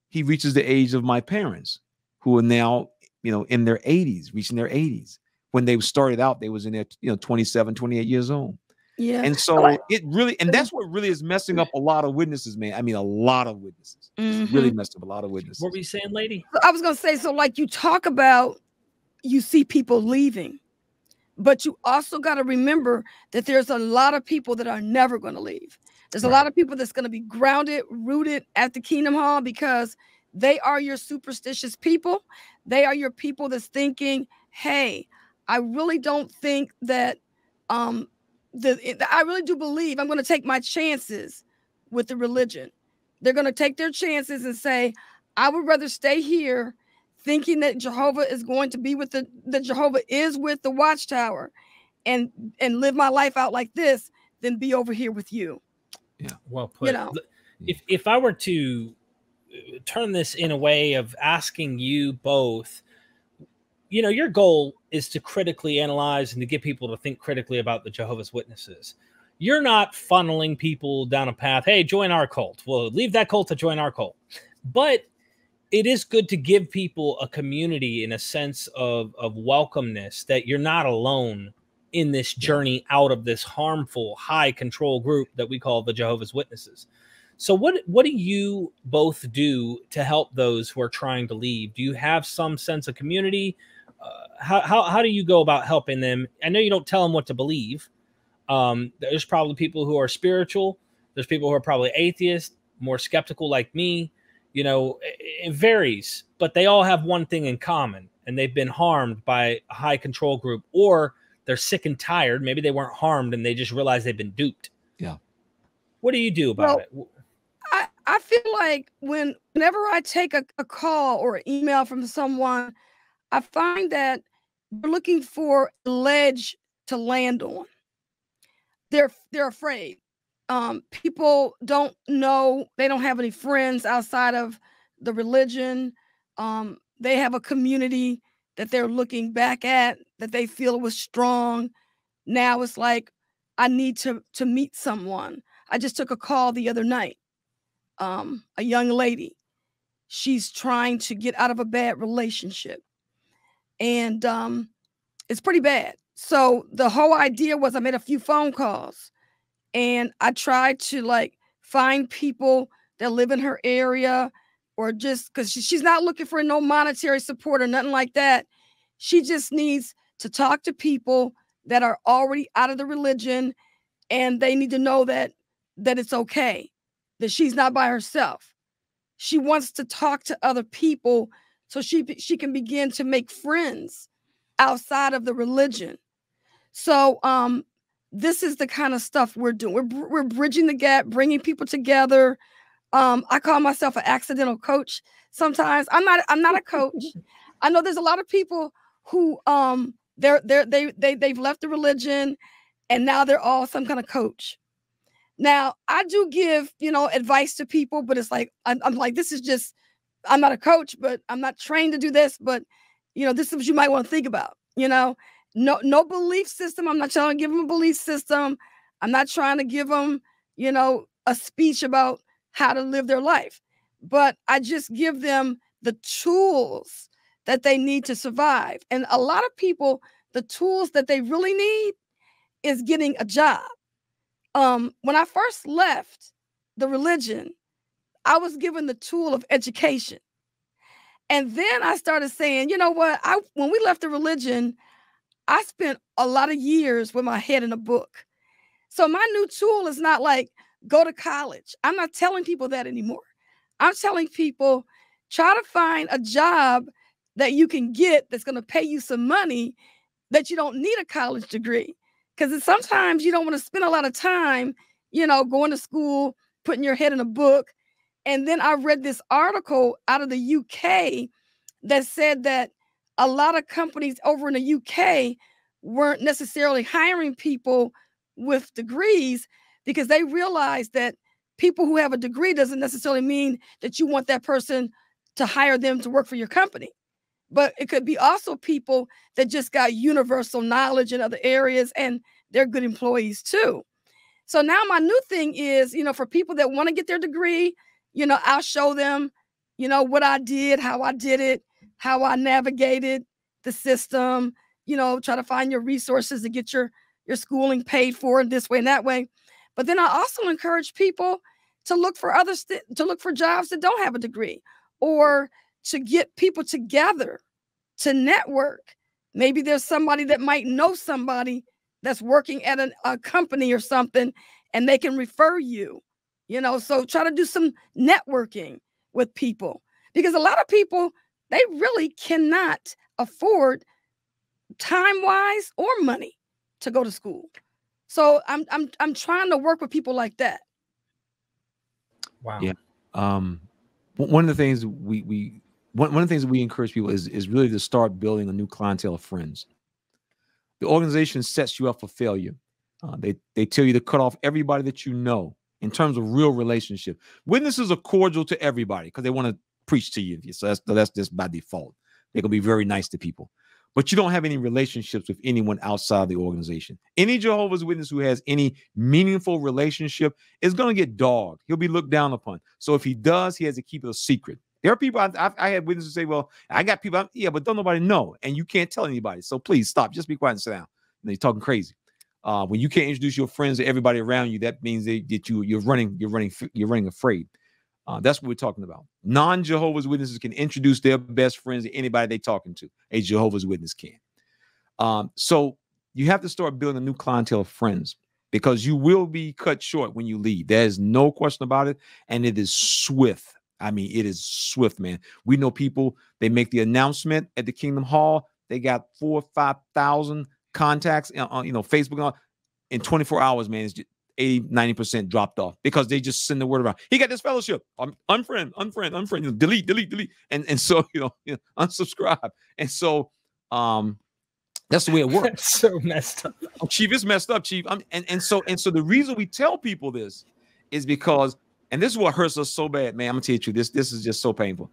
he reaches the age of my parents, who are now, you know, in their 80s, reaching their 80s. When they started out, they was in their, you know, 27, 28 years old. Yeah. And so it really, and that's what really is messing up a lot of witnesses, man. I mean, a lot of witnesses. Mm-hmm. Really messed up a lot of witnesses. What were you saying, lady? I was gonna say, so like you talk about you see people leaving, but you also got to remember that there's a lot of people that are never going to leave. There's right. a lot of people that's going to be grounded, rooted at the Kingdom Hall because they are your superstitious people. They are your people that's thinking, hey, I really don't think that um, the I really do believe I'm going to take my chances with the religion. They're going to take their chances and say, I would rather stay here thinking that Jehovah is going to be with the that Jehovah is with the watchtower and and live my life out like this than be over here with you. Yeah. Well put. You know, if if I were to uh, turn this in a way of asking you both you know, your goal is to critically analyze and to get people to think critically about the Jehovah's Witnesses. You're not funneling people down a path, hey, join our cult. Well, leave that cult to join our cult. But it is good to give people a community in a sense of, of welcomeness that you're not alone in this journey out of this harmful high control group that we call the Jehovah's Witnesses. So what what do you both do to help those who are trying to leave? Do you have some sense of community? How, how, how do you go about helping them? I know you don't tell them what to believe. Um, there's probably people who are spiritual. There's people who are probably atheist, more skeptical like me. You know, it, it varies, but they all have one thing in common, and they've been harmed by a high control group or they're sick and tired. Maybe they weren't harmed and they just realize they've been duped. Yeah. What do you do about well, it? I, I feel like when whenever I take a, a call or an email from someone, I find that they're looking for a ledge to land on. They're they're afraid. Um, people don't know, they don't have any friends outside of the religion. Um, they have a community that they're looking back at that they feel was strong. Now it's like, I need to to meet someone. I just took a call the other night. Um, a young lady. She's trying to get out of a bad relationship. And um, it's pretty bad. So the whole idea was I made a few phone calls and I tried to like find people that live in her area or just because she's not looking for no monetary support or nothing like that. She just needs to talk to people that are already out of the religion and they need to know that that it's okay that she's not by herself she wants to talk to other people so she she can begin to make friends outside of the religion. So um this is the kind of stuff we're doing. We're, we're bridging the gap bringing people together. Um i call myself an accidental coach sometimes. I'm not i'm not a coach. I know there's a lot of people who um they're they're they they they've left the religion and now they're all some kind of coach. Now i do give you know advice to people but it's like I'm, I'm like this is just i'm not a coach but i'm not trained to do this but you know this is what you might want to think about you know? No no belief system i'm not trying to give them a belief system. I'm not trying to give them you know a speech about how to live their life but i just give them the tools that they need to survive and a lot of people the tools that they really need is getting a job. Um when i first left the religion i was given the tool of education and then i started saying you know what i when we left the religion I spent a lot of years with my head in a book. So my new tool is not like go to college. I'm not telling people that anymore. I'm telling people try to find a job that you can get that's going to pay you some money that you don't need a college degree. Because sometimes you don't want to spend a lot of time, you know, going to school, putting your head in a book. And then I read this article out of the UK that said that a lot of companies over in the UK weren't necessarily hiring people with degrees because they realized that people who have a degree doesn't necessarily mean that you want that person to hire them to work for your company. But it could be also people that just got universal knowledge in other areas and they're good employees too. So now my new thing is, you know, for people that want to get their degree, you know, I'll show them, you know, what I did, how I did it, how I navigated the system, you know, try to find your resources to get your your schooling paid for in this way and that way. But then I also encourage people to look for other st- to look for jobs that don't have a degree or to get people together to network. Maybe there's somebody that might know somebody that's working at an, a company or something and they can refer you. You know, so try to do some networking with people because a lot of people they really cannot afford time wise or money to go to school. So I'm I'm I'm trying to work with people like that. Wow. Yeah. Um one of the things we we one, one of the things that we encourage people is is really to start building a new clientele of friends. The organization sets you up for failure. Uh, they they tell you to cut off everybody that you know in terms of real relationship. Witnesses are cordial to everybody because they want to preach to you. So that's that's just by default. They're gonna be very nice to people. But you don't have any relationships with anyone outside the organization. Any Jehovah's Witness who has any meaningful relationship is going to get dogged. He'll be looked down upon. So if he does, he has to keep it a secret. There are people I, I, I had witnesses say, "Well, I got people, yeah, but don't nobody know, and you can't tell anybody. So please stop. Just be quiet and sit down." And you're talking crazy. Uh, when you can't introduce your friends to everybody around you, that means that, that you you're running, you're running, you're running afraid. Uh, that's what we're talking about. Non Jehovah's Witnesses can introduce their best friends to anybody they're talking to. A Jehovah's Witness can. Um, so you have to start building a new clientele of friends because you will be cut short when you leave. There's no question about it. And it is swift. I mean, it is swift, man. We know people, they make the announcement at the Kingdom Hall. They got four or 5,000 contacts uh, on you know Facebook all, in 24 hours, man, it's just 80, 90% dropped off because they just send the word around. He got disfellowship. I'm unfriend, unfriend, unfriend, you know, delete, delete, delete. And and so, you know, you know, unsubscribe. And so um that's the way it works. That's so messed up. Oh, Chief it's messed up, Chief. I'm, and and so and so the reason we tell people this is because, and this is what hurts us so bad, man. I'm gonna tell you. This this is just so painful.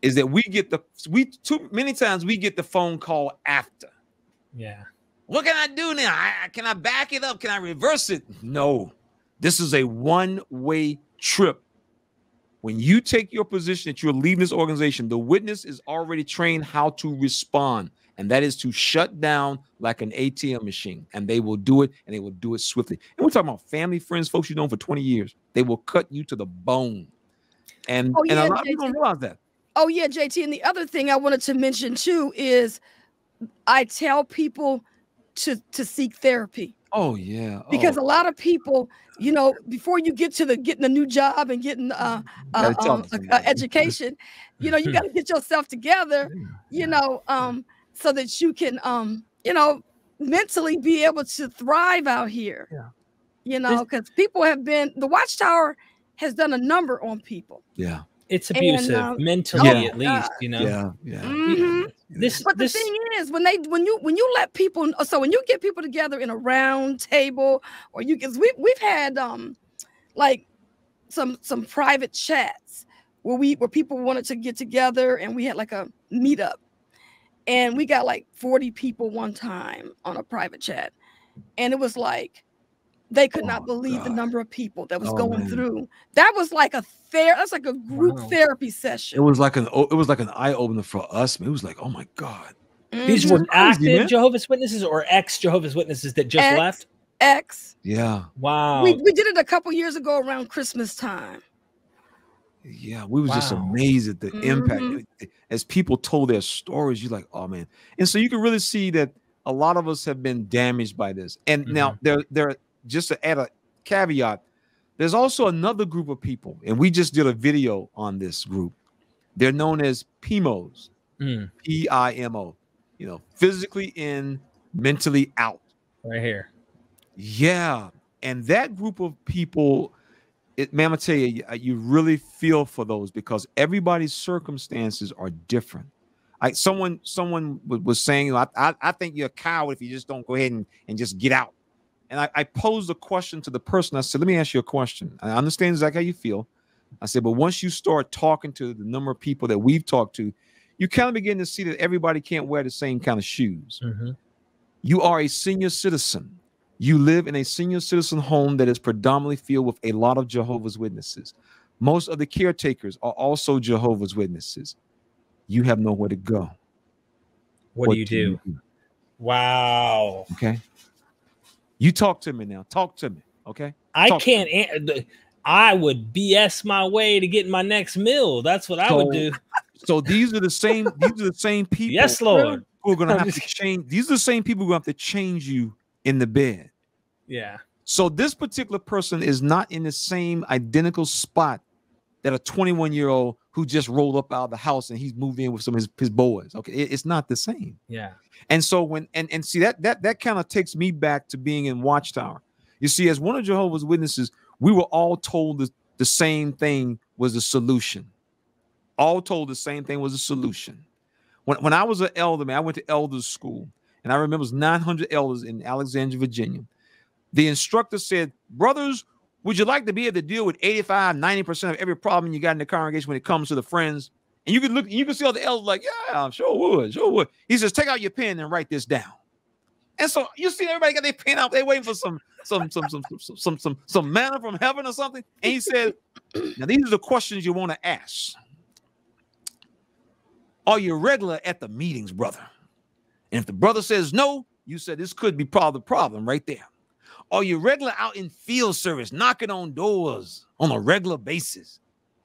Is that we get the we too many times we get the phone call after. Yeah. What can I do now? I, I- can I back it up? Can I reverse it? No. This is a one-way trip. When you take your position that you're leaving this organization, the witness is already trained how to respond, and that is to shut down like an ATM machine. And they will do it, and they will do it swiftly. And we're talking about family, friends, folks you've known for 20 years. They will cut you to the bone. And, Oh, and yeah, a lot of people don't realize that. Oh yeah, JT. And the other thing I wanted to mention too is I tell people to to seek therapy Oh, yeah. because oh, a lot of people, you know, before you get to the getting a new job and getting uh, uh, um, a- a education, you know, you got to get yourself together, you know, um, so that you can, um, you know, mentally be able to thrive out here. Yeah. You know, because people have been the Watchtower has done a number on people. yeah. It's And, abusive um, mentally, oh at least, you know. Yeah. Yeah. Mhm. This, But the this, thing is, when they when you when you let people so when you get people together in a round table or you because we we've had um like some some private chats where we where people wanted to get together and we had like a meetup. And we got like 40 people one time on a private chat. And it was like they could Oh, not believe the number of people that was Oh, going man. through that was like a fair that's like a group Wow. therapy session. It was like an it was like an eye opener for us. man. It was like, oh my god. these Mhm. were active man. Jehovah's Witnesses or ex Jehovah's Witnesses that just Ex. left. x Yeah, Wow. we, we did it a couple years ago around Christmas time. yeah. We was just amazed at the impact Mhm. as people told their stories. You're like, oh man. And so you can really see that a lot of us have been damaged by this. And now there, there, just to add a caveat, there's also another group of people, and we just did a video on this group. They're known as PIMOs, Mm, P-I-M-O. You know, physically in, mentally out. right here. Yeah, and that group of people, it, man, I tell you, you- you really feel for those because everybody's circumstances are different. I someone someone was saying, I, I, I think you're a coward if you just don't go ahead and, and just get out. And I, I posed a question to the person. I said, let me ask you a question. I understand exactly how you feel. I said, but once you start talking to the number of people that we've talked to, you kind of begin to see that everybody can't wear the same kind of shoes. Mhm. You are a senior citizen. You live in a senior citizen home that is predominantly filled with a lot of Jehovah's Witnesses. Most of the caretakers are also Jehovah's Witnesses. You have nowhere to go. What, do you do? Wow. Okay. You talk to me now. Talk to me. Okay. I Talk can't. an- I would BS my way to getting my next meal. That's what I would do. So these are the same. These are the same people. Yes, Lord. Who are going to have to change. These are the same people who have to change you in the bed. Yeah. So this particular person is not in the same identical spot that a 21 year old who just rolled up out of the house and he's moved in with some of his, his boys. Okay, It- it's not the same. Yeah. And so when and and see that that that kind of takes me back to being in Watchtower. You see, as one of Jehovah's Witnesses, we were all told the, the same thing was the solution. All told the same thing was a solution. When when I was an elder, man, I went to elders school, and I remember it was 900 elders in Alexandria, Virginia. The instructor said, Brothers, would you like to be able to deal with 85, 90% of every problem you got in the congregation when it comes to the friends? And you can look, you can see all the elders like, Yeah, I'm sure would, sure would. He says, Take out your pen and write this down. And so you see everybody got their pen out, they waiting for some some some some some some some, some manna from heaven or something. And he said, Now these are the questions you want to ask. Are you regular at the meetings, brother? And if the brother says no, you said this could be part of the problem right there. Are you regular out in field service, knocking on doors on a regular basis?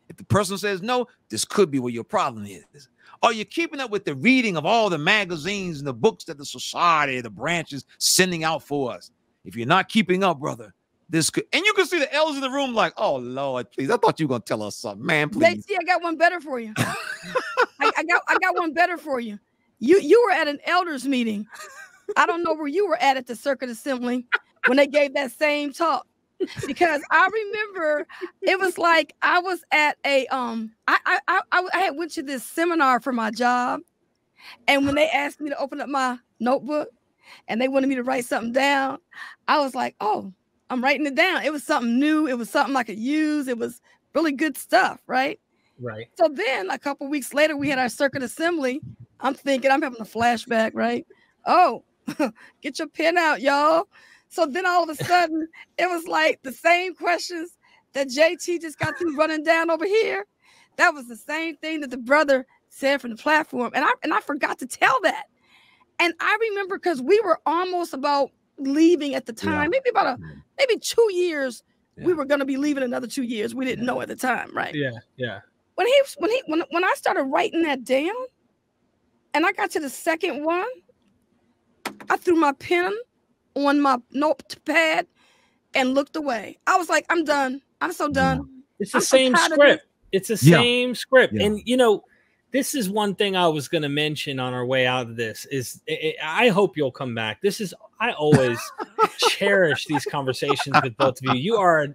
If the person says no, this could be where your problem is. Are you keeping up with the reading of all the magazines and the books that the society, the branches sending out for us? If you're not keeping up, brother, this could, and you can see the elders in the room like, oh Lord, please. I thought you were gonna tell us something, man. Please. JT, I got one better for you. I, I got I got one better for you. You you were at an elders meeting I don't know where you were at at the circuit assembly when they gave that same talk because I remember it was like I was at a um I I I, I had went to this seminar for my job, and when they asked me to open up my notebook, and they wanted me to write something down, I was like, oh, I'm writing it down. It was something new. It was something I could use. It was really good stuff, right? Right. So then a couple weeks later, we had our circuit assembly. I'm thinking I'm having a flashback, right? Oh, get your pen out, y'all. So then all of a sudden, it was like the same questions that JT just got through running down over here. That was the same thing that the brother said from the platform. And I and I forgot to tell that. And I remember because we were almost about leaving at the time, yeah. maybe about a maybe two years. Yeah. We were gonna be leaving another two years. We didn't know at the time, right? Yeah, yeah. When he when he when when I started writing that down, and I got to the second one, I threw my pen on my notepad and looked away. I was like, I'm done. I'm so done. It's the I'm same so script. It's the yeah. same script. Yeah. And you know, this is one thing I was going to mention on our way out of this is it, I hope you'll come back. This is I always cherish these conversations with both of you. You are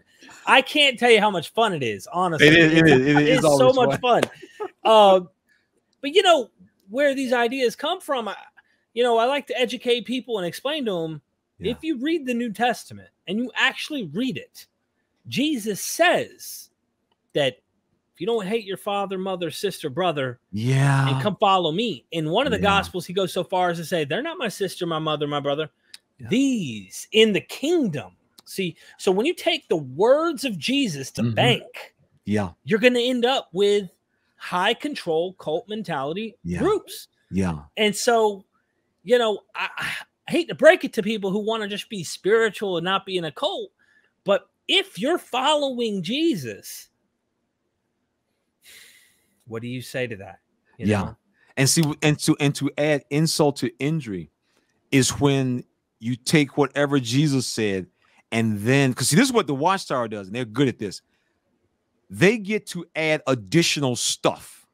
I can't tell you how much fun it is, honestly. It is, it is, it is so much fun. fun. Uh, but you know where these ideas come from. I, you know, I like to educate people and explain to them yeah. If you read the New Testament and you actually read it, Jesus says that if you don't hate your father, mother, sister, brother, yeah, and come follow me. In one of the yeah. gospels, he goes so far as to say, They're not my sister, my mother, my brother. Yeah. These in the kingdom. See, so when you take the words of Jesus to mm-hmm. bank, yeah, you're going to end up with high control cult mentality yeah. groups. Yeah. And so, you know, I, I hate to break it to people who want to just be spiritual and not be in a cult, but if you're following Jesus, what do you say to that? You yeah. And see, and to and to add insult to injury is when you take whatever Jesus said, and then because see, this is what the Watchtower does, and they're good at this. They get to add additional stuff.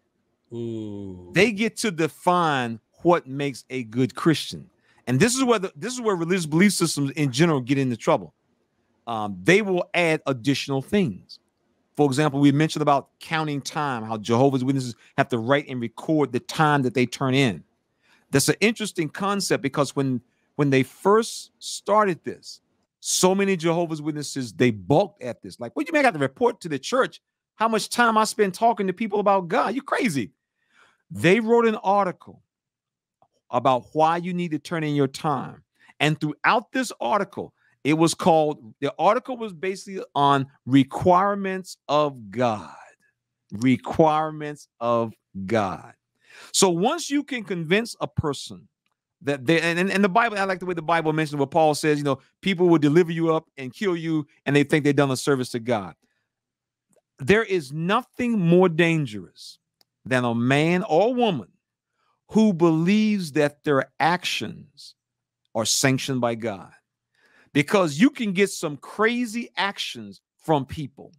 Ooh. They get to define what makes a good Christian and this is where the, this is where religious belief systems in general get into trouble. Um, they will add additional things. For example, we mentioned about counting time, how Jehovah's Witnesses have to write and record the time that they turn in. That's an interesting concept because when when they first started this, so many Jehovah's Witnesses they balked at this. Like, what you make out to report to the church how much time I spend talking to people about God? You crazy. They wrote an article about why you need to turn in your time. And throughout this article, it was called the article was basically on requirements of God. Requirements of God. So once you can convince a person that they and, and the Bible, I like the way the Bible mentions what Paul says, you know, people will deliver you up and kill you, and they think they've done a service to God. There is nothing more dangerous than a man or woman who believes that their actions are sanctioned by God. Because you can get some crazy actions from people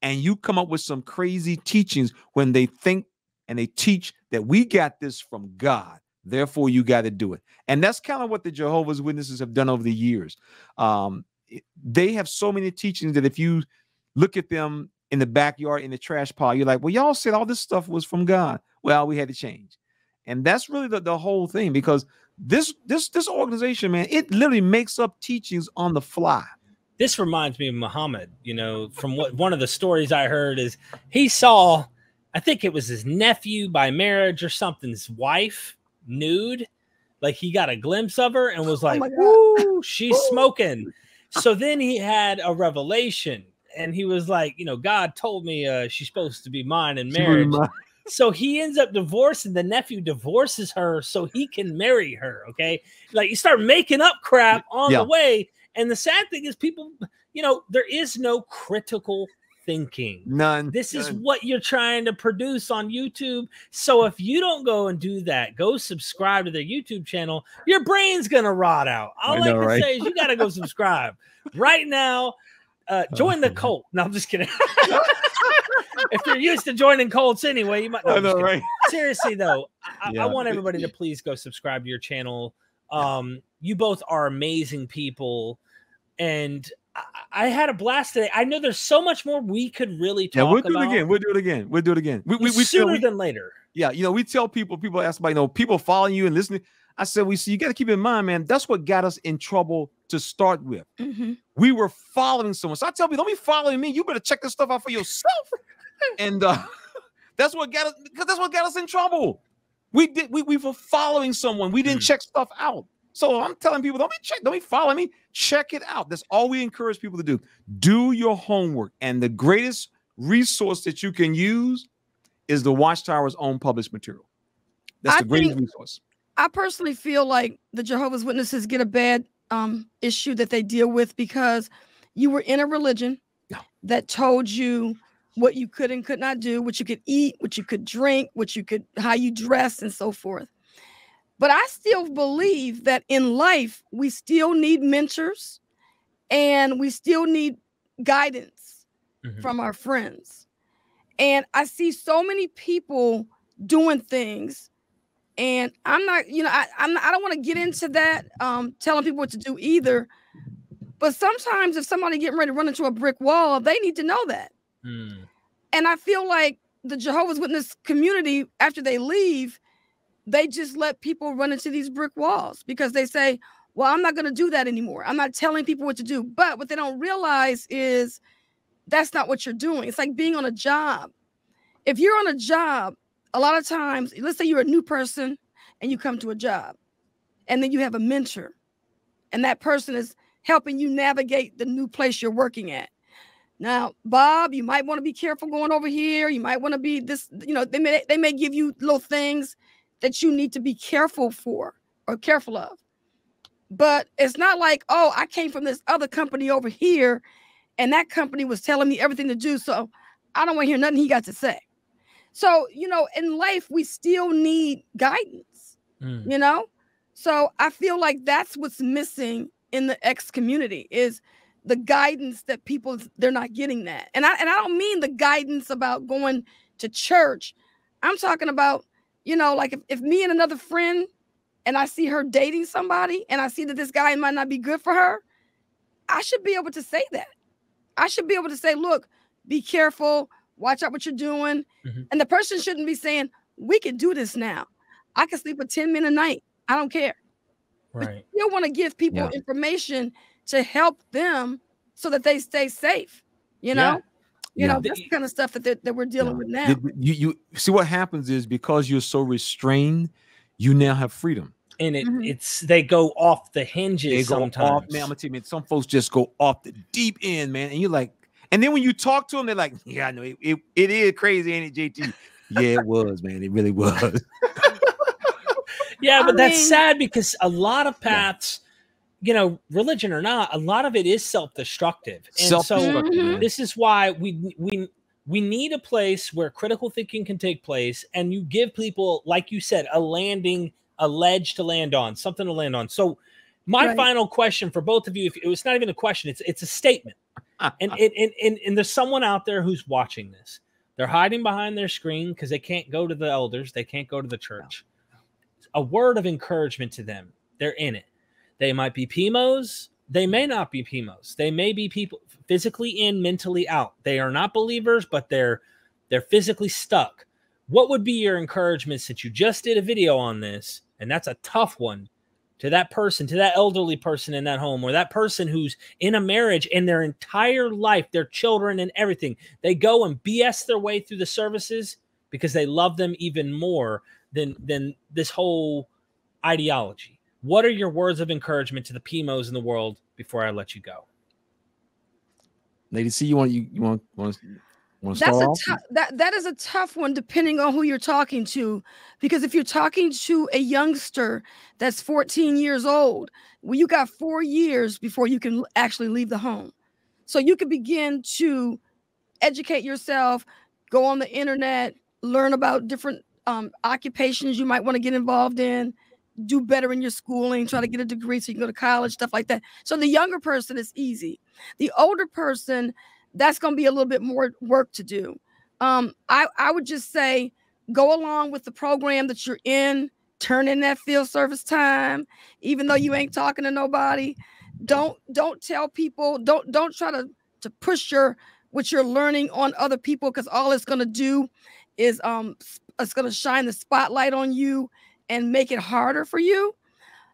and you come up with some crazy teachings when they think and they teach that we got this from God. Therefore, you got to do it. And that's kind of what the Jehovah's Witnesses have done over the years. Um, they have so many teachings that if you look at them in the backyard in the trash pile, you're like, well, y'all said all this stuff was from God. Well, we had to change and that's really the, the whole thing because this this this organization man it literally makes up teachings on the fly. This reminds me of muhammad you know from what one of the stories i heard is he saw i think it was his nephew by marriage or something's wife nude like he got a glimpse of her and was oh like oh she's smoking. So then he had a revelation and he was like you know god told me uh, she's supposed to be mine in marriage so he ends up divorcing the nephew divorces her so he can marry her okay like you start making up crap on yeah. the way and the sad thing is people you know there is no critical thinking none this none. is what you're trying to produce on youtube so if you don't go and do that go subscribe to their youtube channel your brain's gonna rot out all i, know, I can right? say is you gotta go subscribe right now uh, join the cult. No, I'm just kidding. if you're used to joining cults anyway, you might. No, know, right? Seriously though, I, yeah. I, want everybody to please go subscribe to your channel. Um, you both are amazing people, and I, I had a blast today. I know there's so much more we could really talk Yeah, we'll do about. it again. We'll do it again. We'll do it again. We, we, we, sooner we- than later. yeah, you know, we tell people, people ask about, you know, people following you and listening. I said, we see, you got to keep in mind, man, that's what got us in trouble to start with. Mhm. We were following someone. So I tell people, don't be following me. You better check this stuff out for yourself. and uh, that's what got us, because that's what got us in trouble. We did, we, we were following someone. We didn't Mm. check stuff out. So I'm telling people, don't be check, don't be following me. Check it out. That's all we encourage people to do. Do your homework. And the greatest resource that you can use is the Watchtower's own published material. That's I the greatest think- resource. I personally feel like the Jehovah's Witnesses get a bad um, issue that they deal with because you were in a religion Yeah. that told you what you could and could not do, what you could eat, what you could drink, what you could, how you dress, and so forth. But I still believe that in life, we still need mentors and we still need guidance Mhm. from our friends. And I see so many people doing things and I'm not, you know, I I'm I don't want to get into that, um, telling people what to do either. But sometimes if somebody getting ready to run into a brick wall, they need to know that. Mm. And I feel like the Jehovah's Witness community, after they leave, they just let people run into these brick walls because they say, Well, I'm not going to do that anymore. I'm not telling people what to do. But what they don't realize is that's not what you're doing. It's like being on a job. If you're on a job, a lot of times, let's say you're a new person and you come to a job, and then you have a mentor, and that person is helping you navigate the new place you're working at. Now, Bob, you might want to be careful going over here. You might want to be this, you know, they may they may give you little things that you need to be careful for or careful of. But it's not like, oh, I came from this other company over here, and that company was telling me everything to do. So I don't want to hear nothing he got to say. So, you know, in life, we still need guidance, Mm. you know? So I feel like that's what's missing in the X community is the guidance that people they're not getting that. And I and I don't mean the guidance about going to church. I'm talking about, you know, like if, if me and another friend and I see her dating somebody and I see that this guy might not be good for her, I should be able to say that. I should be able to say, look, be careful, watch out what you're doing. Mhm. And the person shouldn't be saying, we can do this now. I can sleep with 10 men a night. I don't care. Right. You want to give people Yeah. information to help them so that they stay safe. You know, Yeah. you Yeah. know, that's the kind of stuff that, that, that we're dealing Yeah. with now. You, you see what happens is because you're so restrained, you now have freedom. And it, Mhm. it's they go off the hinges They go sometimes. off, man. I'm gonna tell you, man, some folks just go off the deep end, man. And you're like, and then when you talk to them, they're like, Yeah, I know it, it, it is crazy, ain't it, JT? yeah, it was, man. It really was. Yeah, I but that's mean- sad because a lot of paths, you know, religion or not, a lot of it is self-destructive. And so Self-destructive, Mhm. this is why we we we need a place where critical thinking can take place and you give people like you said a landing a ledge to land on something to land on so my Right. final question for both of you if it's not even a question it's it's a statement and and, and and and there's someone out there who's watching this they're hiding behind their screen because they can't go to the elders they can't go to the church a word of encouragement to them they're in it they might be PIMOs. They may not be PIMOs. They may be people physically in, mentally out. They are not believers, but they're they're physically stuck. What would be your encouragement since you just did a video on this, and that's a tough one to that person, to that elderly person in that home, or that person who's in a marriage and their entire life, their children and everything, they go and BS their way through the services because they love them even more than than this whole ideology. What are your words of encouragement to the PIMOs in the world before I let you go? Lady Cee, you want you, you want want to That's a tough that that is a tough one depending on who you're talking to because if you're talking to a youngster that's 14 years old well you got 4 years before you can actually leave the home. So you can begin to educate yourself go on the internet learn about different um, occupations you might want to get involved in do better in your schooling try to get a degree so you can go to college stuff like that. So the younger person is easy. The older person that's going to be a little bit more work to do. Um, I, I would just say go along with the program that you're in, turn in that field service time, even though you ain't talking to nobody. Don't don't tell people, don't don't try to to push your what you're learning on other people because all it's gonna do is um it's gonna shine the spotlight on you and make it harder for you.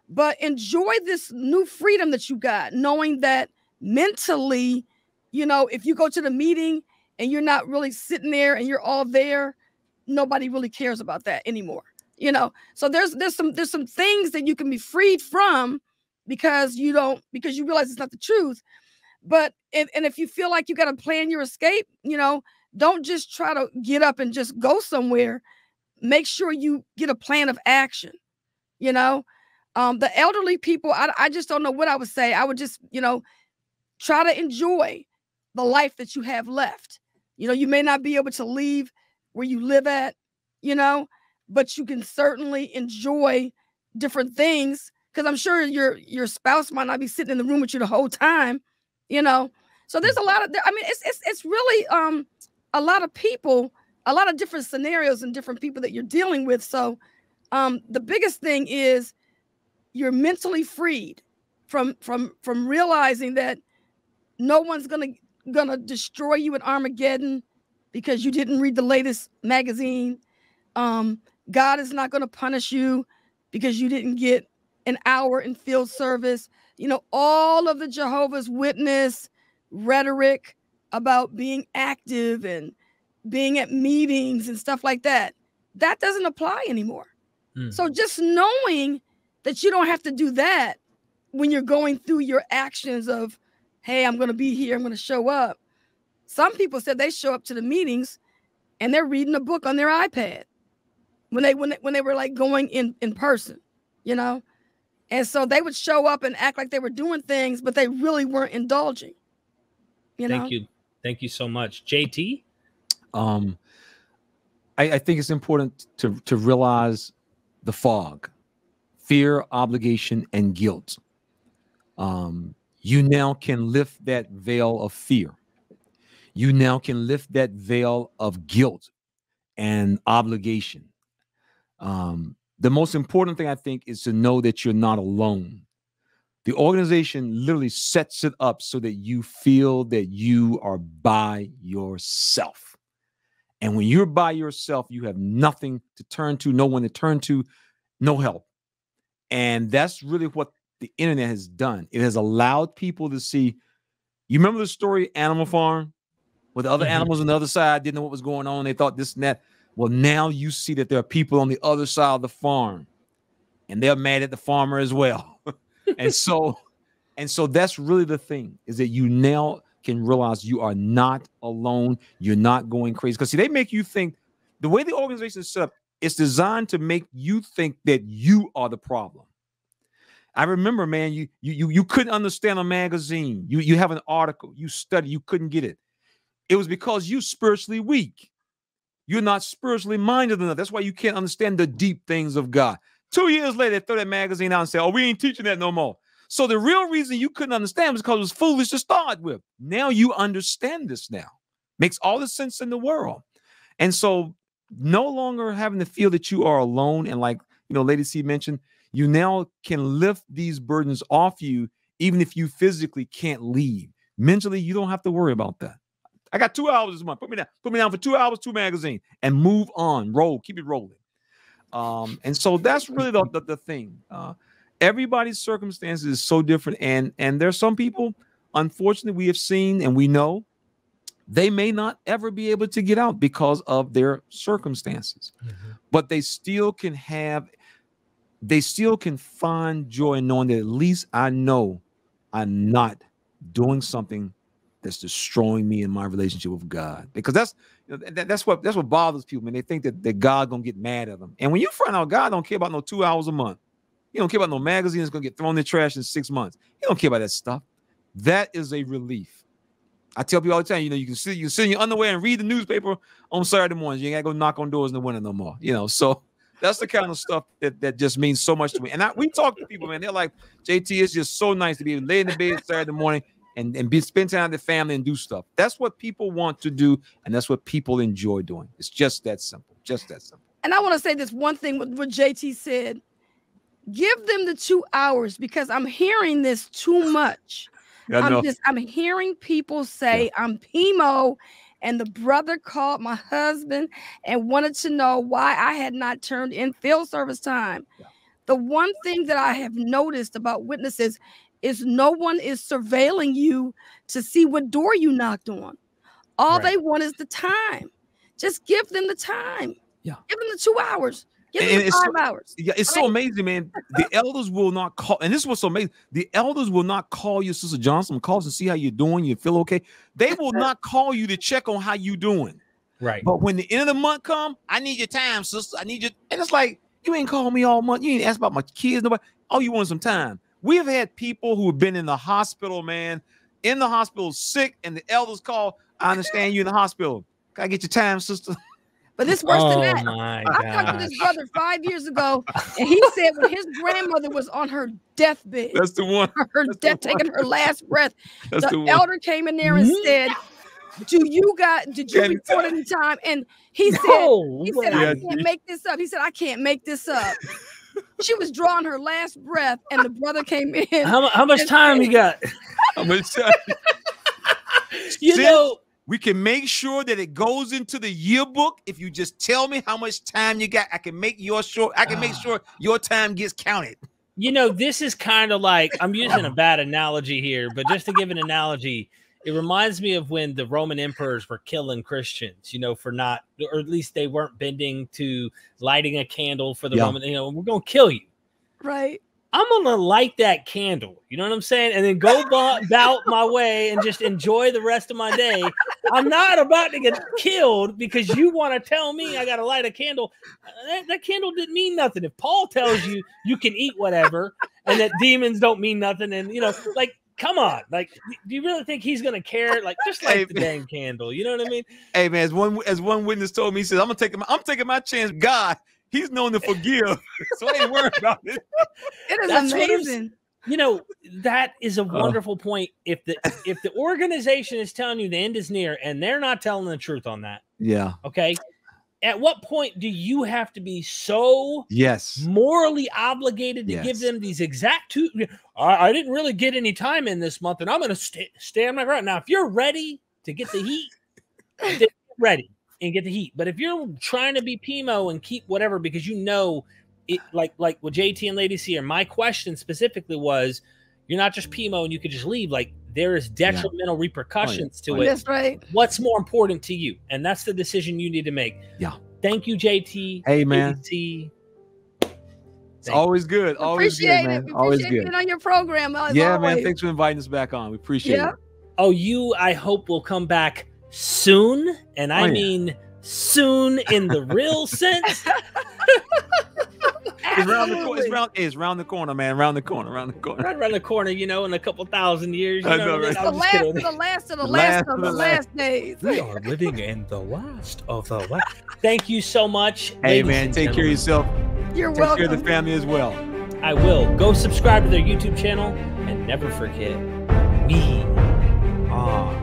But enjoy this new freedom that you got, knowing that mentally, you know, if you go to the meeting and you're not really sitting there and you're all there, nobody really cares about that anymore. You know, so there's there's some there's some things that you can be freed from because you don't because you realize it's not the truth. But and, and if you feel like you got to plan your escape, you know, don't just try to get up and just go somewhere. Make sure you get a plan of action. You know, um, the elderly people, I, I just don't know what I would say. I would just, you know, try to enjoy the life that you have left. You know, you may not be able to leave where you live at, you know, but you can certainly enjoy different things because I'm sure your your spouse might not be sitting in the room with you the whole time, you know. So there's a lot of I mean it's it's it's really um a lot of people, a lot of different scenarios and different people that you're dealing with. So um the biggest thing is you're mentally freed from from from realizing that no one's gonna gonna destroy you at Armageddon because you didn't read the latest magazine. Um, God is not gonna punish you because you didn't get an hour in field service. You know, all of the Jehovah's Witness rhetoric about being active and being at meetings and stuff like that, that doesn't apply anymore. Mm. So just knowing that you don't have to do that when you're going through your actions of, hey, I'm going to be here, I'm going to show up. Some people said they show up to the meetings and they're reading a book on their iPad when they when they, when they were like going in in person, you know. And so they would show up and act like they were doing things, but they really weren't indulging. You Thank know? you. Thank you so much. JT? Um I, I think it's important to to realize the fog fear, obligation, and guilt. Um, you now can lift that veil of fear. You now can lift that veil of guilt and obligation. Um, the most important thing I think is to know that you're not alone. The organization literally sets it up so that you feel that you are by yourself. And when you're by yourself, you have nothing to turn to, no one to turn to, no help. And that's really what the internet has done. It has allowed people to see. You remember the story Animal Farm, where the other mm-hmm. animals on the other side didn't know what was going on. They thought this and that. Well, now you see that there are people on the other side of the farm, and they're mad at the farmer as well. and so, and so that's really the thing is that you now can realize you are not alone. You're not going crazy because see, they make you think the way the organization is set up it's designed to make you think that you are the problem. I remember, man, you you you couldn't understand a magazine. You you have an article, you study, you couldn't get it. It was because you spiritually weak. You're not spiritually minded enough. That's why you can't understand the deep things of God. Two years later, they throw that magazine out and say, "Oh, we ain't teaching that no more." So the real reason you couldn't understand was because it was foolish to start with. Now you understand this. Now makes all the sense in the world. And so no longer having to feel that you are alone and like you know Lady Cee mentioned you now can lift these burdens off you even if you physically can't leave mentally you don't have to worry about that. I got two hours this month. Put me down put me down for two hours two magazine and move on. Roll keep it rolling. Um and so that's really the, the, the thing. Uh everybody's circumstances is so different and and there's some people unfortunately we have seen and we know they may not ever be able to get out because of their circumstances. Mm-hmm. but they still can have they still can find joy in knowing that at least i know i'm not doing something that's destroying me in my relationship with god because that's that, that's what that's what bothers people man they think that, that god gonna get mad at them and when you find out god don't care about no two hours a month he don't care about no magazine that's gonna get thrown in the trash in six months he don't care about that stuff that is a relief I tell people all the time, you know, you can sit, you can sit in your underwear and read the newspaper on Saturday mornings. You ain't gotta go knock on doors in the winter no more. You know, so that's the kind of stuff that, that just means so much to me. And I, we talk to people, man. They're like, JT, it's just so nice to be able to lay in the bed Saturday morning and, and be spend time with the family and do stuff. That's what people want to do, and that's what people enjoy doing. It's just that simple. Just that simple. and I want to say this one thing with what JT said. Give them the two hours because I'm hearing this too much. Yeah, I'm just I'm hearing people say I'm PIMO, and the brother called my husband and wanted to know why I had not turned in field service time. The one thing that I have noticed about witnesses is no one is surveilling you to see what door you knocked on. All Right. they want is the time. Just give them the time. Yeah. Give them the two hours. Give And it's so- five hours. Yeah, it's so amazing, man. The elders will not call, and this is what's so amazing. The elders will not call you, Sister Johnson, calls to see how you're doing. You feel okay. They will not call you to check on how you're doing. Right. But when the end of the month come, I need your time, sister. I need you. And it's like you ain't called me all month. You ain't asked about my kids. Nobody. Oh, you want some time? We have had people who have been in the hospital, man, in the hospital, sick, and the elders call. I understand you in the hospital. Can I get your time, sister? But it's worse oh than that. my I talked to god. this brother five years ago, and he said when his grandmother was on her deathbed, That's the one. her that's the death, taking her last breath, That's the, the, elder came in there and Mm. said, "Do you got? Did you Can- report any time?" And he said, No "He said. Yeah, I can't make this up." He said, "I can't make this up." she was drawing her last breath, and the brother came in. How, how much time you got? How much gonna you. You know, We can make sure that it goes into the yearbook. If you just tell me how much time you got, I can make your sure. I can make Ah. sure your time gets counted. you know, this is kind of like I'm using a bad analogy here, but just to give an analogy, it reminds me of when the Roman emperors were killing Christians, you know, for not, or at least they weren't bending to lighting a candle for the Yeah. Roman, you know, we're gonna kill you. Right. I'm gonna light that candle, you know what I'm saying, and then go about my way and just enjoy the rest of my day. I'm not about to get killed because you want to tell me I gotta light a candle. Uh, That, that candle didn't mean nothing. If Paul tells you you can eat whatever and that demons don't mean nothing, and you know, like, come on, like, do you really think he's gonna care? Like, just light Hey, the dang candle, you know what I mean? Hey man, as one as one witness told me, he says, "I'm gonna take my I'm taking my chance. God, He's known to forgive, so I ain't worried about it." It is That's what I'm s- amazing. you know that is a Oh. wonderful point if the if the organization is telling you the end is near and they're not telling the truth on that Yeah. okay at what point do you have to be so Yes. morally obligated to give them these exact two I, I didn't really get any time in this month and i'm going to st- stand my ground now if you're ready to get the heat ready and get the heat but if you're trying to be PIMO and keep whatever because you know it like like with jt and ladies here my question specifically was you're not just PIMO and you could just leave like there is detrimental oh, repercussions Oh, to it That's right. what's more important to you and that's the decision you need to make Yeah. thank you jt Hey, man. JT. It's Thank always good. Always appreciate good, man. it. We Always appreciate good. being on your program. as Yeah, man. Thanks for inviting us back on. We appreciate Yeah. it. Oh, you, I hope, will come back soon. And I Oh, yeah. mean soon in the real sense. It's round the corner. It's Absolutely. round. It's round the corner, man. Round the corner. Round the corner. Right around the corner, you know, in a couple thousand years. You I know, know, what I mean? right? the last kidding. of the last of the The last last of of the the last days. We are living in the last of the last. Thank you so much. Hey, man. and Take care of yourself. You're Take care of the family as well. I will. Go subscribe to their YouTube channel and never forget, we are